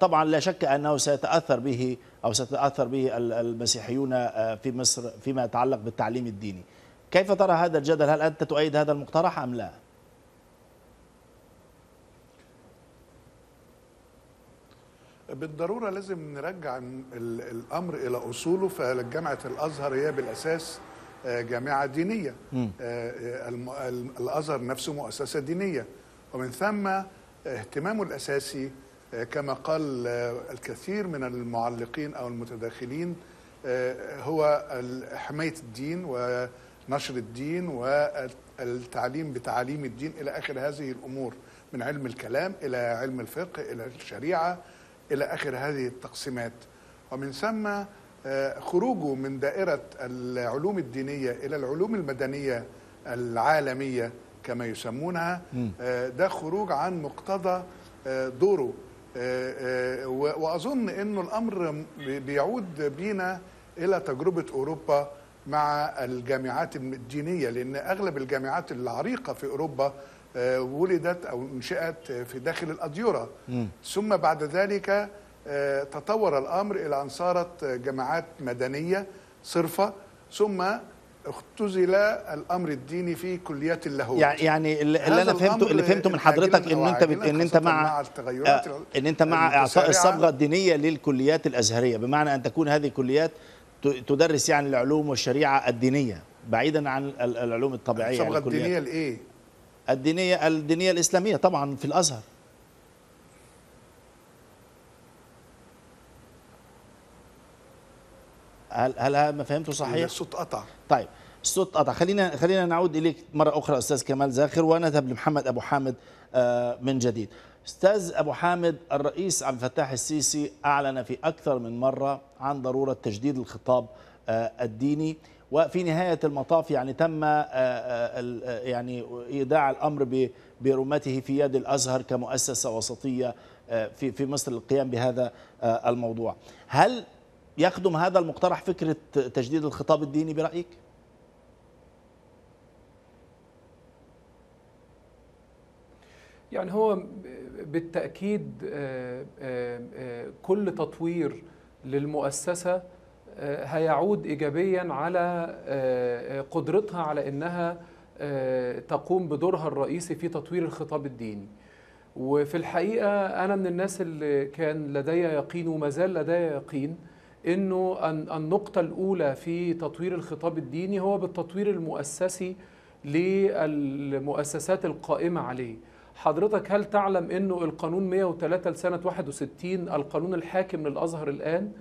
طبعا لا شك أنه سيتأثر به أو سيتاثر به ال- المسيحيون في مصر فيما يتعلق بالتعليم الديني. كيف ترى هذا الجدل؟ هل أنت تؤيد هذا المقترح أم لا؟ بالضرورة لازم نرجع ال- الأمر إلى أصوله فجامعة الأزهر هي بالأساس آه، جامعة دينية. آه، ال- الأزهر نفسه مؤسسة دينية. ومن ثم اهتمامه الأساسي آه، كما قال آه، الكثير من المعلقين أو المتداخلين آه، هو حماية الدين ونشر الدين والتعليم بتعاليم الدين إلى آخر هذه الأمور من علم الكلام إلى علم الفقه إلى الشريعة. إلى آخر هذه التقسيمات. ومن ثم آه، خروجه من دائرة العلوم الدينية إلى العلوم المدنية العالمية كما يسمونها. آه، ده خروج عن مقتضى آه، دوره. و- وأظن انه الأمر بي- بيعود بينا إلى تجربة أوروبا مع الجامعات الدينية لأن أغلب الجامعات العريقة في أوروبا آه، ولدت أو انشئت في داخل الاديره مم. ثم بعد ذلك آه، تطور الأمر إلى أن صارت جامعات مدنية صرفة ثم اختزل الأمر الديني في كليات اللاهوت يعني يعني اللي أنا فهمته اللي الأمر فهمته من حضرتك أو إن أنت إن أنت مع مع التغيرات آه، إن أنت مع اعطاء. الصبغة الدينية للكليات الأزهرية بمعنى أن تكون هذه الكليات تدرس يعني العلوم والشريعة الدينية بعيدا عن ال- العلوم الطبيعية الصبغة. الدينية لإيه؟ الدينيه الدينية الإسلامية طبعا في الأزهر. هل هل هذا ما فهمته صحيح؟ الصوت قطع. طيب الصوت قطع. خلينا خلينا نعود إليك مرة أخرى أستاذ كمال زاخر ونذهب لمحمد أبو حامد آه، من جديد. أستاذ أبو حامد الرئيس عبد الفتاح السيسي أعلن في أكثر من مرة عن ضرورة تجديد الخطاب آه، الديني. وفي نهاية المطاف يعني تم آه، آه، آه، يعني إيداع الأمر ب- برمته في يد الأزهر كمؤسسة وسطية آه، في في مصر للقيام بهذا الموضوع. هل يخدم هذا المقترح فكرة تجديد الخطاب الديني برأيك؟ يعني هو بالتأكيد كل تطوير للمؤسسة هيعود إيجابيا على آه، آه، قدرتها على أنها آه، تقوم بدورها الرئيسي في تطوير الخطاب الديني. وفي الحقيقة أنا من الناس اللي كان لدي يقين وما زال لدي يقين أنه أن- النقطة الأولى في تطوير الخطاب الديني هو بالتطوير المؤسسي للمؤسسات القائمة عليه. حضرتك هل تعلم أنه القانون 103 لسنة 61 القانون الحاكم للأزهر الآن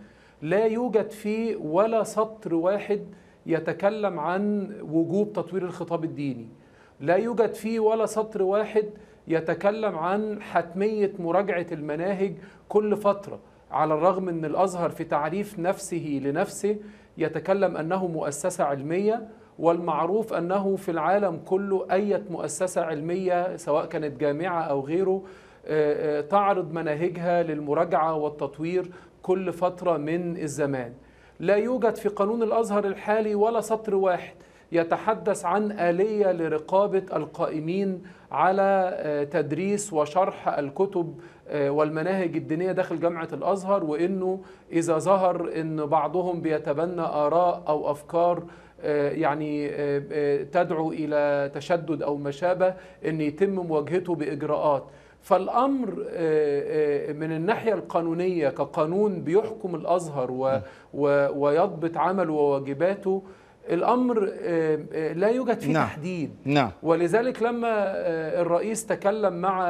لا يوجد فيه ولا سطر واحد يتكلم عن وجوب تطوير الخطاب الديني. لا يوجد فيه ولا سطر واحد يتكلم عن حتمية مراجعة المناهج كل فترة على الرغم أن الأزهر في تعريف نفسه لنفسه يتكلم أنه مؤسسة علمية والمعروف أنه في العالم كله أي مؤسسة علمية سواء كانت جامعة أو غيره آه، آه، تعرض مناهجها للمراجعة والتطوير كل فترة من الزمان. لا يوجد في قانون الأزهر الحالي ولا سطر واحد يتحدث عن آلية لرقابة القائمين على آه، تدريس وشرح الكتب آه، والمناهج الدينية داخل جامعة الأزهر وإنه إذا ظهر إن بعضهم بيتبنى آراء أو أفكار آه، يعني تدعو إلى تشدد أو ما شابه إن يتم مواجهته بإجراءات. فالأمر آه، آه، من الناحية القانونية كقانون بيحكم الأزهر ويضبط عمله وواجباته الأمر آه، لا يوجد فيه نعم. تحديد نعم ولذلك لما الرئيس تكلم مع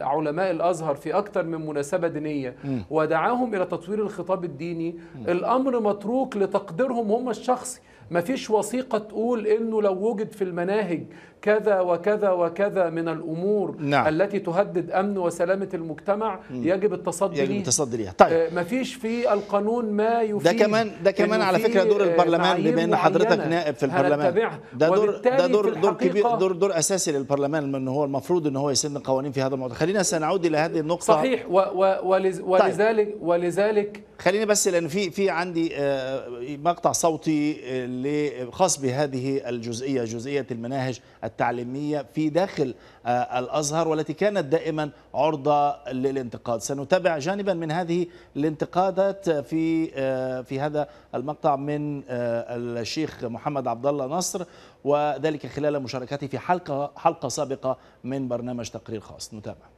علماء الأزهر في أكثر من مناسبة دينية. ودعاهم إلى تطوير الخطاب الديني الأمر متروك لتقديرهم هم الشخصي ما فيش وثيقة تقول إنه لو وجد في المناهج كذا وكذا وكذا من الأمور نعم. التي تهدد أمن وسلامة المجتمع. يجب التصدي يجب. التصدي ليها طيب ما فيش في القانون ما يفيد ده كمان ده كمان على في، فكرة دور آه، البرلمان بما إن حضرتك نائب في البرلمان. ده دور ده دور دور كبير دور دور أساسي للبرلمان انه هو المفروض إن هو يسن قوانين في هذا الموضوع خلينا سنعود إلى هذه النقطة صحيح و و ولز ولذلك ولذلك خليني بس لأن في في عندي آه، مقطع صوتي آه، خاص بهذه الجزئية جزئية المناهج التعليمية في داخل آه، الأزهر والتي كانت دائما عرضة للانتقاد. سنتابع جانبا من هذه الانتقادات في آه، في هذا المقطع من آه، الشيخ محمد عبد الله نصر وذلك خلال مشاركته في حلقة حلقة سابقة من برنامج تقرير خاص. نتابع.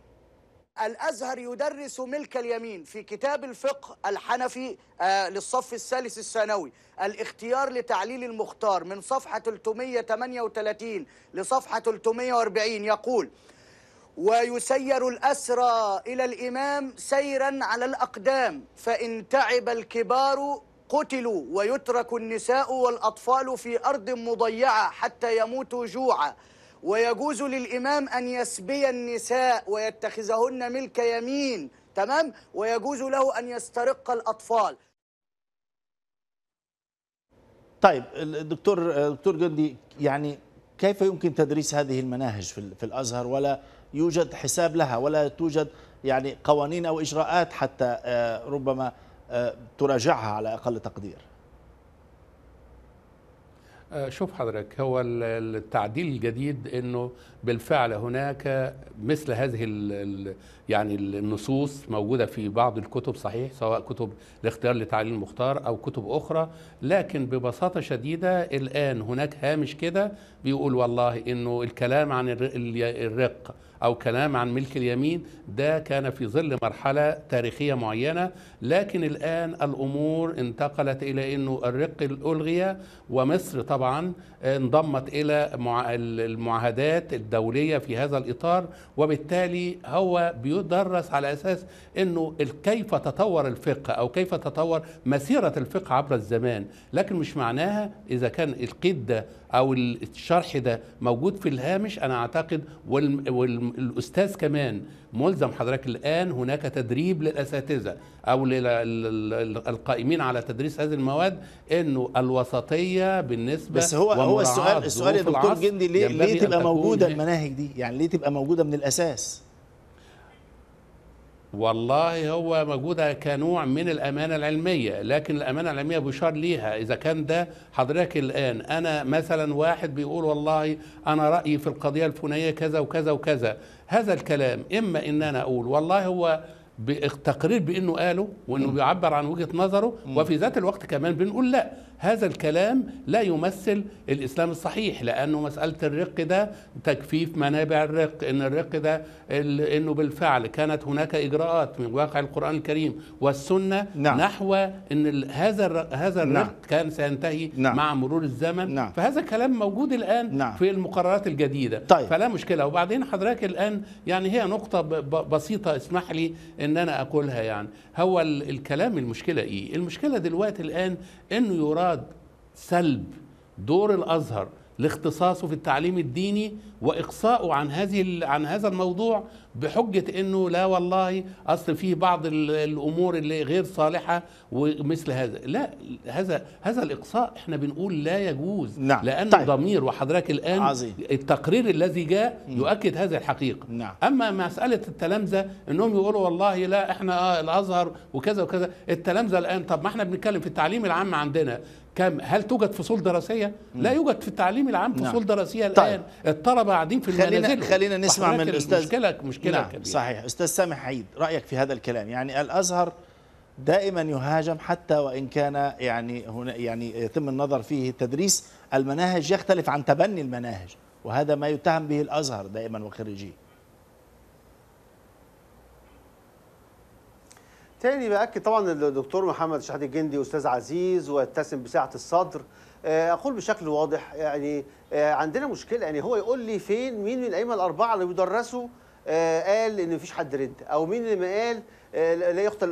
الأزهر يدرس ملك اليمين في كتاب الفقه الحنفي آه، للصف الثالث الثانوي. الاختيار لتعليل المختار من صفحة 338 لصفحة 340 يقول ويسير الأسرى إلى الإمام سيرا على الأقدام فإن تعب الكبار قتلوا ويترك النساء والأطفال في أرض مضيعة حتى يموتوا جوعا. ويجوز للإمام أن يسبي النساء ويتخذهن ملك يمين تمام؟ ويجوز له أن يسترق الأطفال. طيب الدكتور دكتور جندي يعني كيف يمكن تدريس هذه المناهج في في الأزهر؟ ولا يوجد حساب لها ولا توجد يعني قوانين أو إجراءات حتى آه، ربما آه، تراجعها على أقل تقدير؟ شوف حضرتك هو ال- التعديل الجديد إنه بالفعل هناك مثل هذه ال يعني النصوص موجودة في بعض الكتب صحيح سواء كتب الاختيار لتعليم المختار أو كتب أخرى لكن ببساطة شديدة الآن هناك هامش كده بيقول والله إنه الكلام عن الر- ال- الرق أو كلام عن ملك اليمين ده كان في ظل مرحلة تاريخية معينة لكن الآن الأمور انتقلت إلى إنه الرق الغي ومصر طبعا انضمت إلى مع- المعاهدات الدولية في هذا الإطار وبالتالي هو بيدرس على أساس إنه ال- كيف تطور الفقه أو كيف تطور مسيرة الفقه عبر الزمان. لكن مش معناها إذا كان القيد ده أو الشرح ده موجود في الهامش أنا أعتقد والاستاذ كمان ملزم حضرتك الآن هناك تدريب للأساتذة أو للقائمين على تدريس هذه المواد إنه الوسطية بالنسبة بس هو هو السؤال السؤال يا دكتور جندي ليه ليه تبقى موجودة المناهج دي؟ يعني ليه تبقى موجودة من الأساس؟ والله هو موجودة كنوع من الأمانة العلمية لكن الأمانة العلمية بيشار ليها. إذا كان ده حضرتك الآن أنا مثلا واحد بيقول والله أنا رأيي في القضية الفلانية كذا وكذا وكذا هذا الكلام إما إن أنا أقول والله هو تقرير بإنه قاله وإنه بيعبر عن وجهة نظره وفي ذات الوقت كمان بنقول لا هذا الكلام لا يمثل الإسلام الصحيح لأنه مسألة الرق ده تجفيف منابع الرق إن الرق ده إنه بالفعل كانت هناك إجراءات من واقع القرآن الكريم والسنة نعم. نحو إن هذا هذا الرق نعم. كان سينتهي نعم. مع مرور الزمن نعم. فهذا الكلام موجود الآن نعم. في المقررات الجديدة طيب. فلا مشكلة وبعدين حضرتك الآن يعني هي نقطة بسيطة اسمح لي إن أنا أقولها يعني. هو ال- الكلام المشكلة إيه؟ المشكلة دلوقتي الآن إنه يراد سلب دور الأزهر. لاختصاصه في التعليم الديني وإقصائه عن هذه عن هذا الموضوع بحجة إنه لا والله أصل في بعض ال- الأمور اللي غير صالحة ومثل هذا لا هذا هذا الإقصاء إحنا بنقول لا يجوز نعم. لأنه طيب. ضمير وحضرتك الآن عظيم. التقرير الذي جاء يؤكد هذه الحقيقة نعم. أما مسألة التلامذة إنهم يقولوا والله لا إحنا آه الأزهر وكذا وكذا التلامذة الآن طب ما إحنا بنتكلم في التعليم العام عندنا كم؟ هل توجد فصول دراسية؟ لا يوجد في التعليم العام نعم. فصول دراسية الآن. طيب. الطلبة قاعدين في خلينا المنازل. خلينا نسمع من الاستاذ مشكله مشكلة نعم كبيرة. صحيح. أستاذ سامح عيد رأيك في هذا الكلام؟ يعني الأزهر دائما يهاجم حتى وإن كان يعني هنا يعني يتم النظر فيه تدريس المناهج يختلف عن تبني المناهج وهذا ما يتهم به الأزهر دائما وخريجيه تاني باكد طبعا الدكتور محمد شحات الجندي أستاذ عزيز ويتسم بسعه الصدر. آه، أقول بشكل واضح يعني آه، عندنا مشكلة. يعني هو يقول لي فين مين من الأئمة الأربعة اللي بيدرسوا آه، قال إن مفيش حد رد أو مين اللي ما قال لا يقتل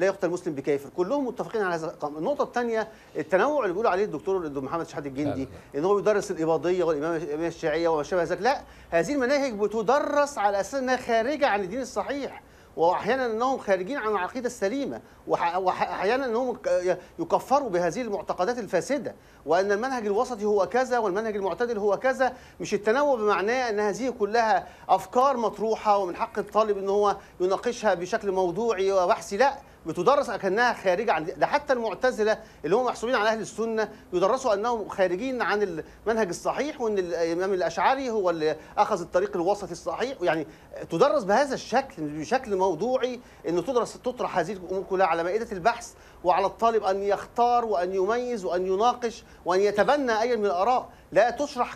لا يقتل مسلم بكافر. كلهم متفقين على هذا الرقم النقطة الثانية التنوع اللي بيقول عليه الدكتور الدكتور محمد شحات الجندي إن هو بيدرس الإباضية والإمامة الشيعية وما شابه ذلك لا هذه المناهج بتدرس على أساس إنها خارجة عن الدين الصحيح. وأحيانا إنهم خارجين عن العقيدة السليمة وأحيانا إنهم يكفروا بهذه المعتقدات الفاسدة. وأن المنهج الوسطي هو كذا والمنهج المعتدل هو كذا مش التنوع بمعناه إن هذه كلها أفكار مطروحة ومن حق الطالب إن هو يناقشها بشكل موضوعي وبحثي لا. بتدرس كانها خارجة عن ده حتى المعتزلة اللي هم محسوبين على أهل السنة يدرسوا أنهم خارجين عن المنهج الصحيح وإن الامام الأشعري هو اللي أخذ الطريق الوسطي الصحيح. يعني تدرس بهذا الشكل بشكل موضوعي إنه تدرس تطرح هذه الأمور كلها على مائدة البحث وعلى الطالب أن يختار وأن يميز وأن يناقش وأن يتبنى أي من الآراء. لا تشرح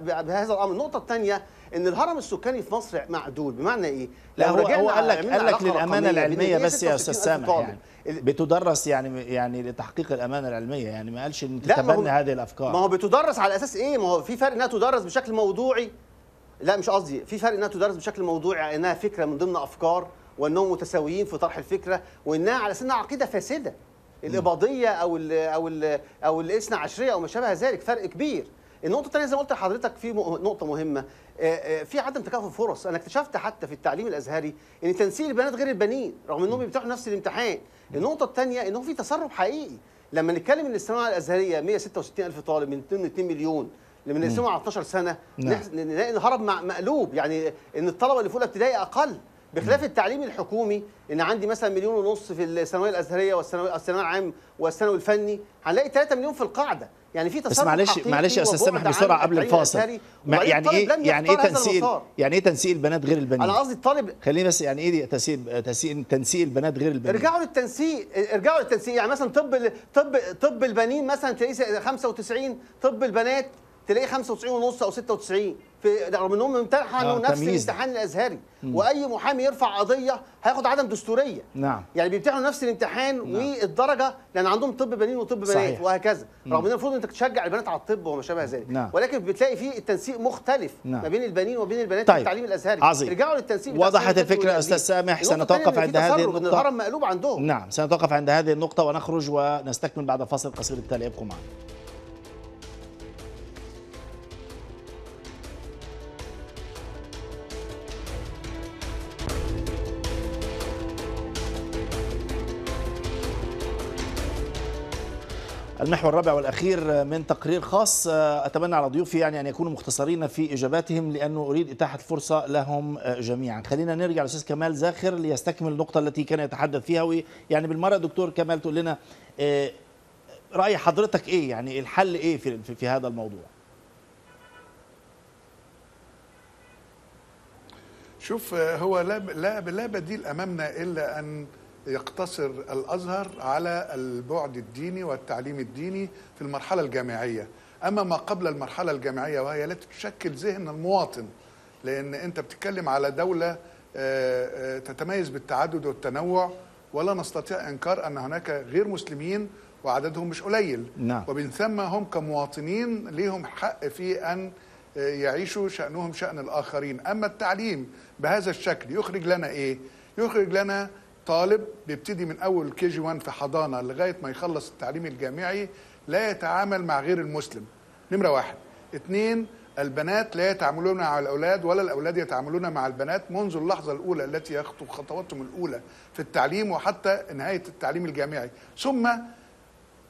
بهذا الأمر. النقطة الثانية إن الهرم السكاني في مصر معدول بمعنى إيه؟ لا هو هو قال لك قال لك للأمانة العلمية بس يا أستاذ 166,000 سامح. يعني بتدرس يعني يعني لتحقيق الأمانة العلمية يعني ما قالش إن تتبنى هذه الأفكار. ما هو بتدرس على أساس إيه؟ ما هو في فرق إنها تدرس بشكل موضوعي. لا مش قصدي في فرق إنها تدرس بشكل موضوعي إنها فكرة من ضمن أفكار وإنهم متساويين في طرح الفكرة وإنها على أساس انها عقيدة فاسدة. الإباضية أو ال أو ال أو الاثنى عشرية أو ما شابه ذلك فرق كبير. النقطة الثانية زي ما قلت لحضرتك في نقطة مهمة. في عدم تكافؤ فرص. أنا اكتشفت حتى في التعليم الأزهري إن تنسيق البنات غير البنين رغم إنهم بيمتحنوا نفس الامتحان. النقطة الثانية إنه في تسرب حقيقي. لما نتكلم إن الثانوية الأزهرية 166 ألف طالب من ضمن 2 مليون لما نقسمه على 12 سنة نعم. نلاقي الهرم مع- مقلوب. يعني إن الطلبة اللي في أولى ابتدائي أقل. بخلاف التعليم الحكومي إن عندي مثلا مليون ونص في الثانوية الأزهرية والثانوي الثانوي العام والثانوي الفني هنلاقي 3 مليون في القاعدة. يعني في بس تصرف معلش حقيقي معلش يا أستاذ سامح بسرعة قبل الفاصل. ما- وبعدين يعني إيه يعني إيه تنسيق. يعني إيه تنسيق البنات غير البنين؟ أنا قصدي الطالب خليني بس يعني إيه تنسيق تنسيق تنسيق البنات غير البنين؟ ارجعوا للتنسيق ارجعوا للتنسيق يعني مثلا طب طب طب البنين مثلا تلاقيه 95 طب البنات تلاقيه 95 ونص أو 96 في رغم إنهم امتحنوا آه، نفس. الامتحان الأزهري مم. وأي محامي يرفع قضية هياخد عدم دستورية نعم يعني بيمتحنوا نفس الامتحان والدرجة لأن عندهم طب بنين وطب بنات. وهكذا مم. رغم ان المفروض إنك تشجع البنات على الطب وما شابه ذلك نعم. ولكن بتلاقي فيه التنسيق مختلف نعم. ما بين البنين وبين البنات طيب. في التعليم الأزهري عظيم. ارجعوا للتنسيق وضحت الفكرة فاتت أستاذ سامح سنتوقف عند هذه النقطة الهرم مقلوب عندهم نعم سنتوقف عند هذه النقطة ونخرج ونستكمل بعد فاصل قصير التالي ابقوا معنا المحور الرابع والأخير من تقرير خاص أتمنى على ضيوفي يعني أن يكونوا مختصرين في إجاباتهم لأنه أريد إتاحة الفرصه لهم جميعا. خلينا نرجع للاستاذ كمال زاخر ليستكمل النقطة التي كان يتحدث فيها ويعني بالمرة دكتور كمال تقول لنا آه، رأي حضرتك إيه يعني الحل إيه في في, هذا الموضوع؟ شوف آه، هو لا لا بديل أمامنا إلا أن يقتصر الأزهر على البعد الديني والتعليم الديني في المرحلة الجامعية أما ما قبل المرحلة الجامعية وهي التي تشكل ذهن المواطن لأن أنت بتتكلم على دولة آه، آه، تتميز بالتعدد والتنوع ولا نستطيع إنكار أن هناك غير مسلمين وعددهم مش قليل نعم. ومن ثم هم كمواطنين ليهم حق في أن يعيشوا شأنهم شأن الآخرين أما التعليم بهذا الشكل يخرج لنا إيه؟ يخرج لنا طالب بيبتدي من أول كي جي 1 في حضانة لغاية ما يخلص التعليم الجامعي لا يتعامل مع غير المسلم. نمرة واحد. اثنين البنات لا يتعاملون مع الأولاد ولا الأولاد يتعاملون مع البنات منذ اللحظة الأولى التي يخطو خطواتهم الأولى في التعليم وحتى نهاية التعليم الجامعي. ثم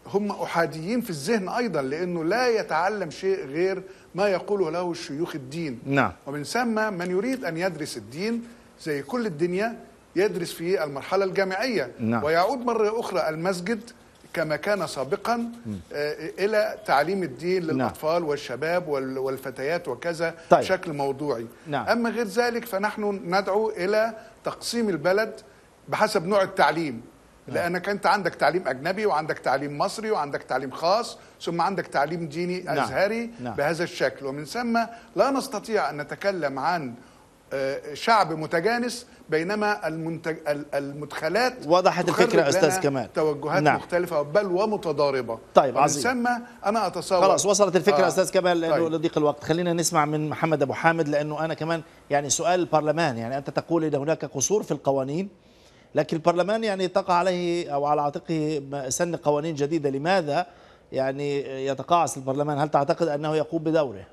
هم أحاديين في الذهن أيضا لأنه لا يتعلم شيء غير ما يقوله له شيوخ الدين. نعم. ومن ثم من يريد أن يدرس الدين زي كل الدنيا يدرس في المرحلة الجامعية نعم. ويعود مرة أخرى المسجد كما كان سابقا آه، إلى تعليم الدين للأطفال والشباب وال- والفتيات وكذا طيب. بشكل موضوعي نعم. أما غير ذلك فنحن ندعو إلى تقسيم البلد بحسب نوع التعليم لأنك أنت عندك تعليم أجنبي وعندك تعليم مصري وعندك تعليم خاص ثم عندك تعليم ديني نعم. أزهري نعم. بهذا الشكل ومن ثم لا نستطيع أن نتكلم عن شعب متجانس بينما المنتج ال- المدخلات وضحت أستاذ لنا كمال. توجهات نعم. مختلفة بل ومتضاربة طيب، عظيم. ثم أنا أتصور خلاص وصلت الفكرة آه. أستاذ كمال لأنه طيب. لضيق الوقت خلينا نسمع من محمد أبو حامد لأنه أنا كمان يعني سؤال البرلمان يعني أنت تقول إن هناك قصور في القوانين لكن البرلمان يعني تقع عليه أو على عاتقه سن قوانين جديدة لماذا يعني يتقاعس البرلمان هل تعتقد أنه يقوم بدوره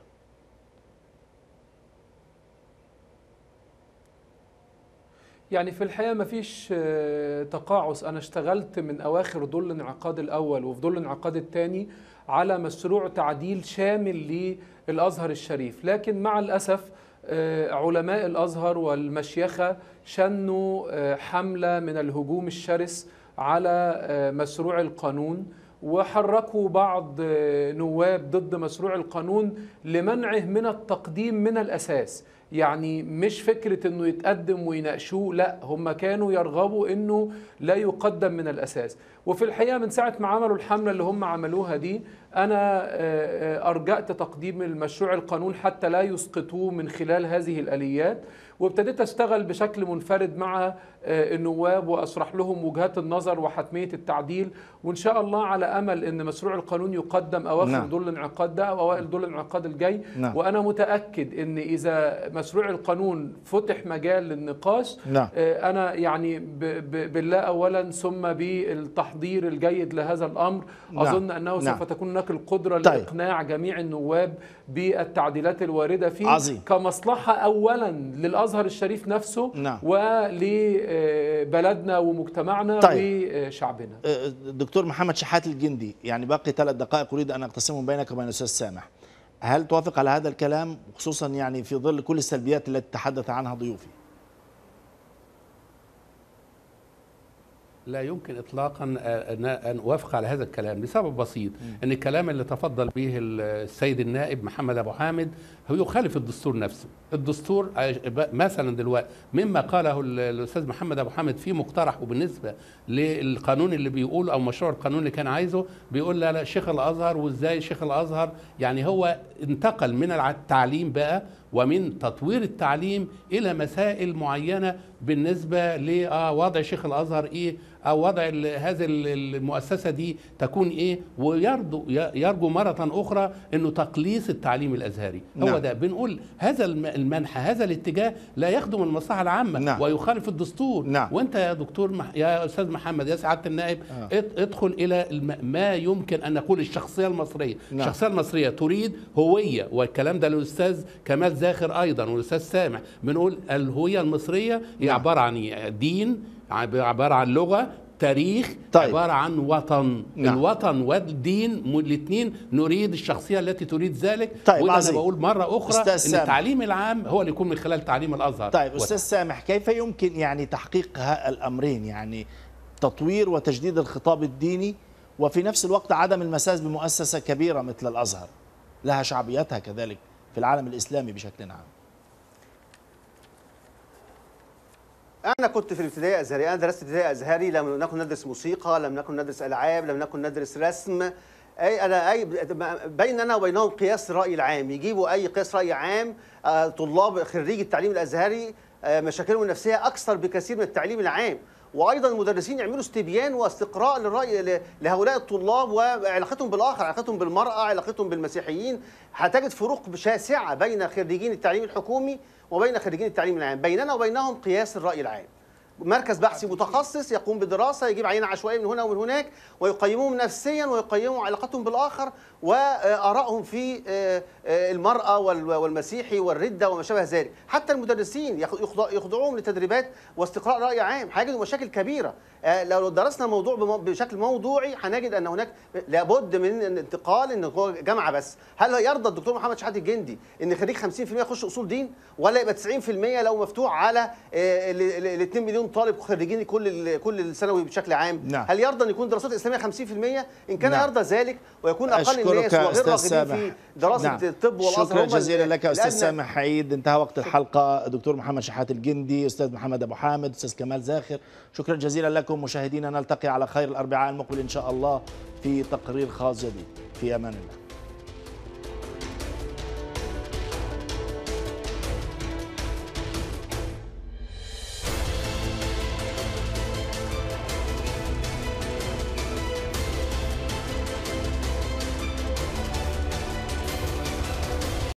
يعني في الحقيقة ما فيش آه، تقاعس. أنا اشتغلت من أواخر دول الانعقاد الأول وفي دول الانعقاد الثاني على مشروع تعديل شامل للأزهر الشريف. لكن مع الأسف آه، علماء الأزهر والمشيخة شنوا آه، حملة من الهجوم الشرس على مشروع القانون وحركوا بعض نواب ضد مشروع القانون لمنعه من التقديم من الأساس. يعني مش فكرة إنه يتقدم ويناقشوه لا هم كانوا يرغبوا إنه لا يقدم من الأساس. وفي الحقيقة من ساعة ما عملوا الحملة اللي هم عملوها دي أنا آه، آه، أرجأت تقديم المشروع القانون حتى لا يسقطوه من خلال هذه الآليات وابتديت أشتغل بشكل منفرد مع النواب وأشرح لهم وجهات النظر وحتمية التعديل وإن شاء الله على أمل إن مشروع القانون يقدم أواخر نعم. دول الانعقاد ده أو أوائل دول الانعقاد الجاي نعم. وأنا متأكد إن إذا مشروع القانون فتح مجال للنقاش نعم. آه، أنا يعني بالله اولا ثم بالتحضير الجيد لهذا الأمر نعم. أظن أنه نعم. سوف تكون هناك القدرة طيب. لإقناع جميع النواب بالتعديلات الواردة فيه عظيم. كمصلحة اولا للأزهر الشريف نفسه نعم. ولبلدنا ومجتمعنا طيب. وشعبنا. دكتور محمد شحات الجندي يعني باقي ثلاث دقائق أريد أن أقتسمهم بينك وبين الاستاذ سامح. هل توافق على هذا الكلام؟ خصوصا يعني في ظل كل السلبيات التي تحدث عنها ضيوفي. لا يمكن اطلاقا أن أن أوافق على هذا الكلام لسبب بسيط إن الكلام اللي تفضل به السيد النائب محمد أبو حامد هو يخالف الدستور نفسه. الدستور مثلا دلوقتي مما قاله الأستاذ محمد أبو حامد في مقترح وبالنسبه للقانون اللي بيقوله أو مشروع القانون اللي كان عايزه بيقول لا لا شيخ الأزهر وإزاي شيخ الأزهر؟ يعني هو انتقل من التعليم بقى ومن تطوير التعليم إلى مسائل معينة بالنسبة لوضع شيخ الأزهر إيه؟ أو وضع هذه المؤسسة دي تكون إيه ويرجو يرجو مرة أخرى إنه تقليص التعليم الأزهري هو نعم. ده بنقول هذا المنحى هذا الاتجاه لا يخدم المصلحة العامة نعم. ويخالف الدستور نعم. وأنت يا دكتور مح... يا أستاذ محمد يا سعادة النائب آه. ادخل إلى الم... ما يمكن أن نقول الشخصية المصرية نعم. الشخصية المصرية تريد هوية والكلام ده للأستاذ كمال زاخر أيضا والأستاذ سامح بنقول الهوية المصرية هي نعم. عبارة عن دين عبارة عن لغة تاريخ طيب. عبارة عن وطن نعم. الوطن والدين الاثنين نريد الشخصية التي تريد ذلك طيب، وده أنا. بقول مرة أخرى أستاذ أن سامح. التعليم العام هو اللي يكون من خلال تعليم الأزهر طيب وت- أستاذ سامح كيف يمكن يعني تحقيق ها- الأمرين يعني تطوير وتجديد الخطاب الديني وفي نفس الوقت عدم المساس بمؤسسة كبيرة مثل الأزهر لها شعبيتها كذلك في العالم الإسلامي بشكل عام أنا كنت في الابتدائي أزهري أنا درست ابتدائي أزهري لم نكن ندرس موسيقى لم نكن ندرس ألعاب لم نكن ندرس رسم. أي أنا أي بيننا وبينهم قياس الراي العام يجيبوا أي قياس رأي عام آه، طلاب خريجي التعليم الأزهري آه، مشاكلهم النفسية أكثر بكثير من التعليم العام. وأيضا المدرسين يعملوا استبيان واستقراء للرأي لهؤلاء الطلاب وعلاقتهم بالآخر علاقتهم بالمرأة علاقتهم بالمسيحيين. هتجد فروق شاسعة بين خريجين التعليم الحكومي وبين خريجين التعليم العام. بيننا وبينهم قياس الرأي العام. مركز بحثي متخصص يقوم بدراسة يجيب عينة عشوائية من هنا ومن هناك ويقيمهم نفسيا ويقيموا علاقتهم بالآخر وآرائهم في آه، آه، المرأة وال- والمسيحي والردة وما شابه ذلك. حتى المدرسين يخ- يخضع- يخضعوهم لتدريبات واستقراء رأي عام هيجدوا مشاكل كبيرة. لو درسنا الموضوع بشكل موضوعي هنجد أن هناك لابد من الانتقال إن هو جامعه بس. هل يرضى الدكتور محمد شحات الجندي إن خريج 50% يخش أصول دين ولا يبقى 90% لو مفتوح على ال 2 مليون طالب خريجين كل كل الثانوي بشكل عام؟ نعم. هل يرضى أن يكون دراسات إسلامية 50% إن كان نعم. يرضى ذلك ويكون أقل الناس وغير راغبين. في دراسه نعم. الطب والأزهر شكرا جزيلا لك أستاذ سامح عيد. انتهى وقت الحلقة. دكتور محمد شحات الجندي أستاذ محمد أبو حامد أستاذ كمال زاخر. شكرا جزيلا لكم. مشاهدينا نلتقي على خير الأربعاء المقبل إن شاء الله في تقرير خاص جديد. في أمان الله.